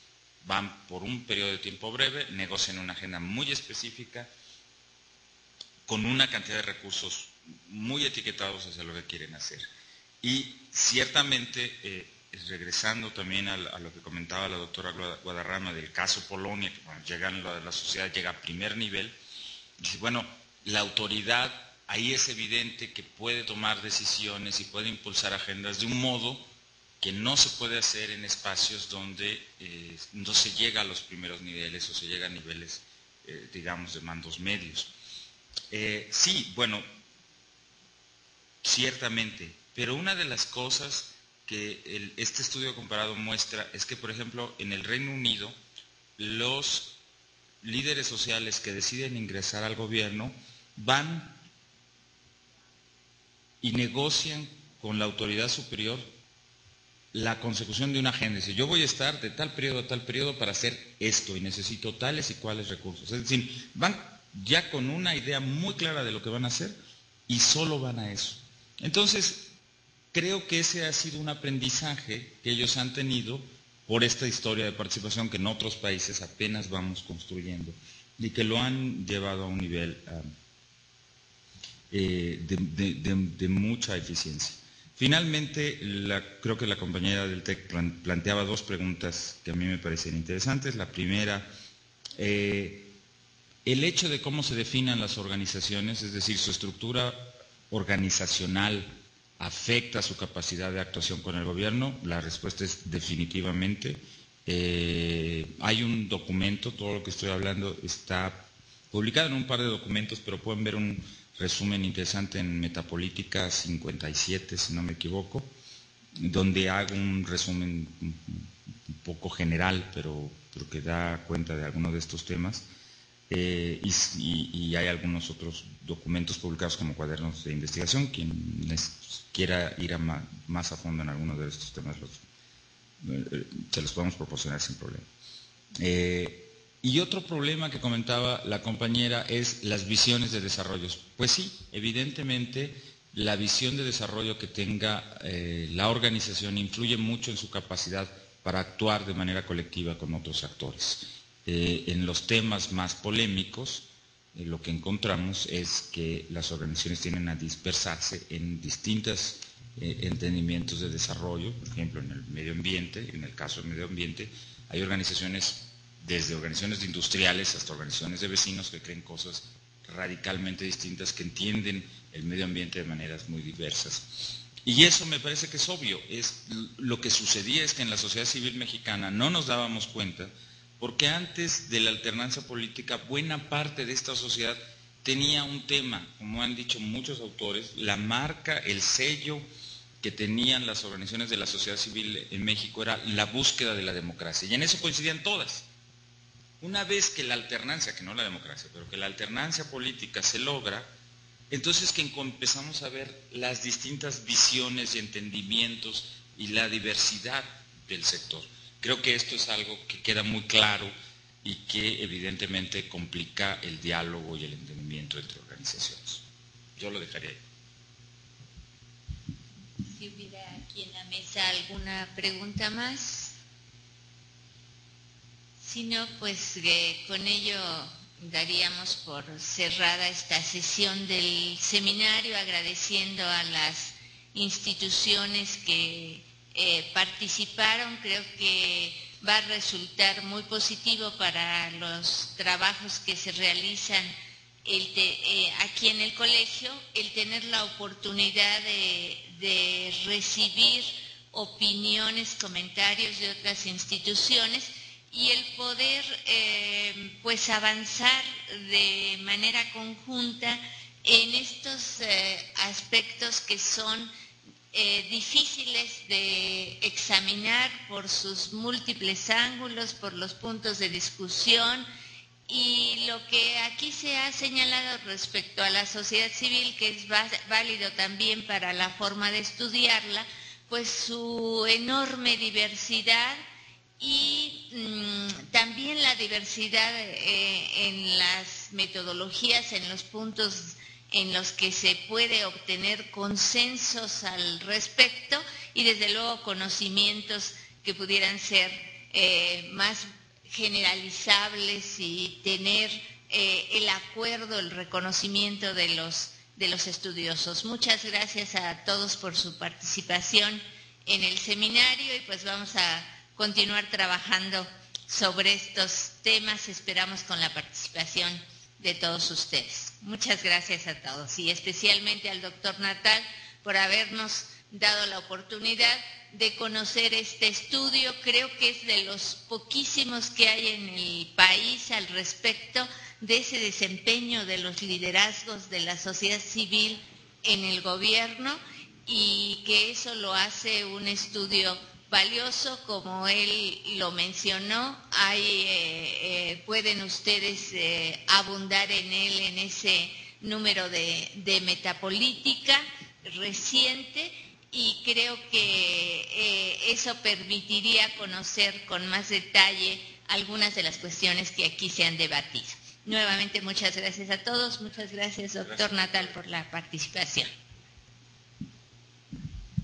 Van por un periodo de tiempo breve, negocian una agenda muy específica, con una cantidad de recursos muy etiquetados hacia lo que quieren hacer. Y ciertamente eh, regresando también a, lo que comentaba la doctora Guadarrama del caso Polonia, que cuando la, la sociedad llega a primer nivel, dice, bueno, la autoridad ahí es evidente que puede tomar decisiones y puede impulsar agendas de un modo que no se puede hacer en espacios donde eh, no se llega a los primeros niveles o se llega a niveles, eh, digamos, de mandos medios. Eh, sí, bueno, ciertamente, pero una de las cosas que este estudio comparado muestra es que, por ejemplo, en el Reino Unido, los líderes sociales que deciden ingresar al gobierno van y negocian con la autoridad superior la consecución de una agenda. yo voy a estar de tal periodo a tal periodo para hacer esto y necesito tales y cuales recursos. Es decir, van ya con una idea muy clara de lo que van a hacer y solo van a eso. Entonces, Creo que ese ha sido un aprendizaje que ellos han tenido por esta historia de participación que en otros países apenas vamos construyendo y que lo han llevado a un nivel ah, eh, de, mucha eficiencia. Finalmente, creo que la compañera del TEC planteaba dos preguntas que a mí me parecen interesantes. La primera, eh, el hecho de cómo se definan las organizaciones, es decir, su estructura organizacional, afecta su capacidad de actuación con el gobierno? La respuesta es definitivamente. Eh, hay un documento, todo lo que estoy hablando está publicado en un par de documentos, pero pueden ver un resumen interesante en Metapolítica 57, si no me equivoco, donde hago un resumen un poco general, pero, pero que da cuenta de algunos de estos temas. Eh, y, hay algunos otros documentos publicados como cuadernos de investigación. Quien quiera ir más a fondo en alguno de estos temas, eh, se los podemos proporcionar sin problema. Eh, y otro problema que comentaba la compañera es las visiones de desarrollo. Pues sí, evidentemente la visión de desarrollo que tenga la organización influye mucho en su capacidad para actuar de manera colectiva con otros actores. Eh, en los temas más polémicos, eh, lo que encontramos es que las organizaciones tienden a dispersarse en distintos eh, entendimientos de desarrollo, por ejemplo, en el medio ambiente, en el caso del medio ambiente, hay organizaciones, desde organizaciones industriales hasta organizaciones de vecinos que creen cosas radicalmente distintas, que entienden el medio ambiente de maneras muy diversas. Y eso me parece que es obvio. Es, lo que sucedía es que en la sociedad civil mexicana no nos dábamos cuenta porque antes de la alternancia política, buena parte de esta sociedad tenía un tema, como han dicho muchos autores, la marca, el sello que tenían las organizaciones de la sociedad civil en México era la búsqueda de la democracia. Y en eso coincidían todas. Una vez que la alternancia, que no la democracia, pero que la alternancia política se logra, entonces que empezamos a ver las distintas visiones y entendimientos y la diversidad del sector. Creo que esto es algo que queda muy claro y que evidentemente complica el diálogo y el entendimiento entre organizaciones. Yo lo dejaría ahí. Si hubiera aquí en la mesa alguna pregunta más. Si no, pues eh, con ello daríamos por cerrada esta sesión del seminario, agradeciendo a las instituciones que eh, participaron, creo que va a resultar muy positivo para los trabajos que se realizan eh, aquí en el colegio, el tener la oportunidad de, recibir opiniones, comentarios de otras instituciones y el poder eh, pues avanzar de manera conjunta en estos aspectos que son eh, difíciles de examinar por sus múltiples ángulos, por los puntos de discusión y lo que aquí se ha señalado respecto a la sociedad civil, que es válido también para la forma de estudiarla, pues su enorme diversidad y mm, también la diversidad eh, en las metodologías, en los puntos en los que se puede obtener consensos al respecto y desde luego conocimientos que pudieran ser eh, más generalizables y tener eh, el acuerdo, el reconocimiento de los, de los estudiosos. Muchas gracias a todos por su participación en el seminario y pues vamos a continuar trabajando sobre estos temas. Esperamos con la participación de todos ustedes. Muchas gracias a todos y especialmente al doctor Natal por habernos dado la oportunidad de conocer este estudio. Creo que es de los poquísimos que hay en el país al respecto de ese desempeño de los liderazgos de la sociedad civil en el gobierno y que eso lo hace un estudio valioso, como él lo mencionó, hay, eh, eh, pueden ustedes eh, abundar en él, en ese número de, de metapolítica reciente y creo que eso permitiría conocer con más detalle algunas de las cuestiones que aquí se han debatido. Nuevamente muchas gracias a todos, muchas gracias doctor Natal por la participación.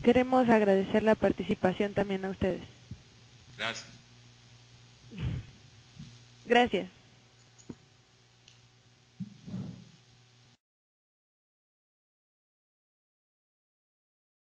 Queremos agradecer la participación también a ustedes. Gracias. Gracias.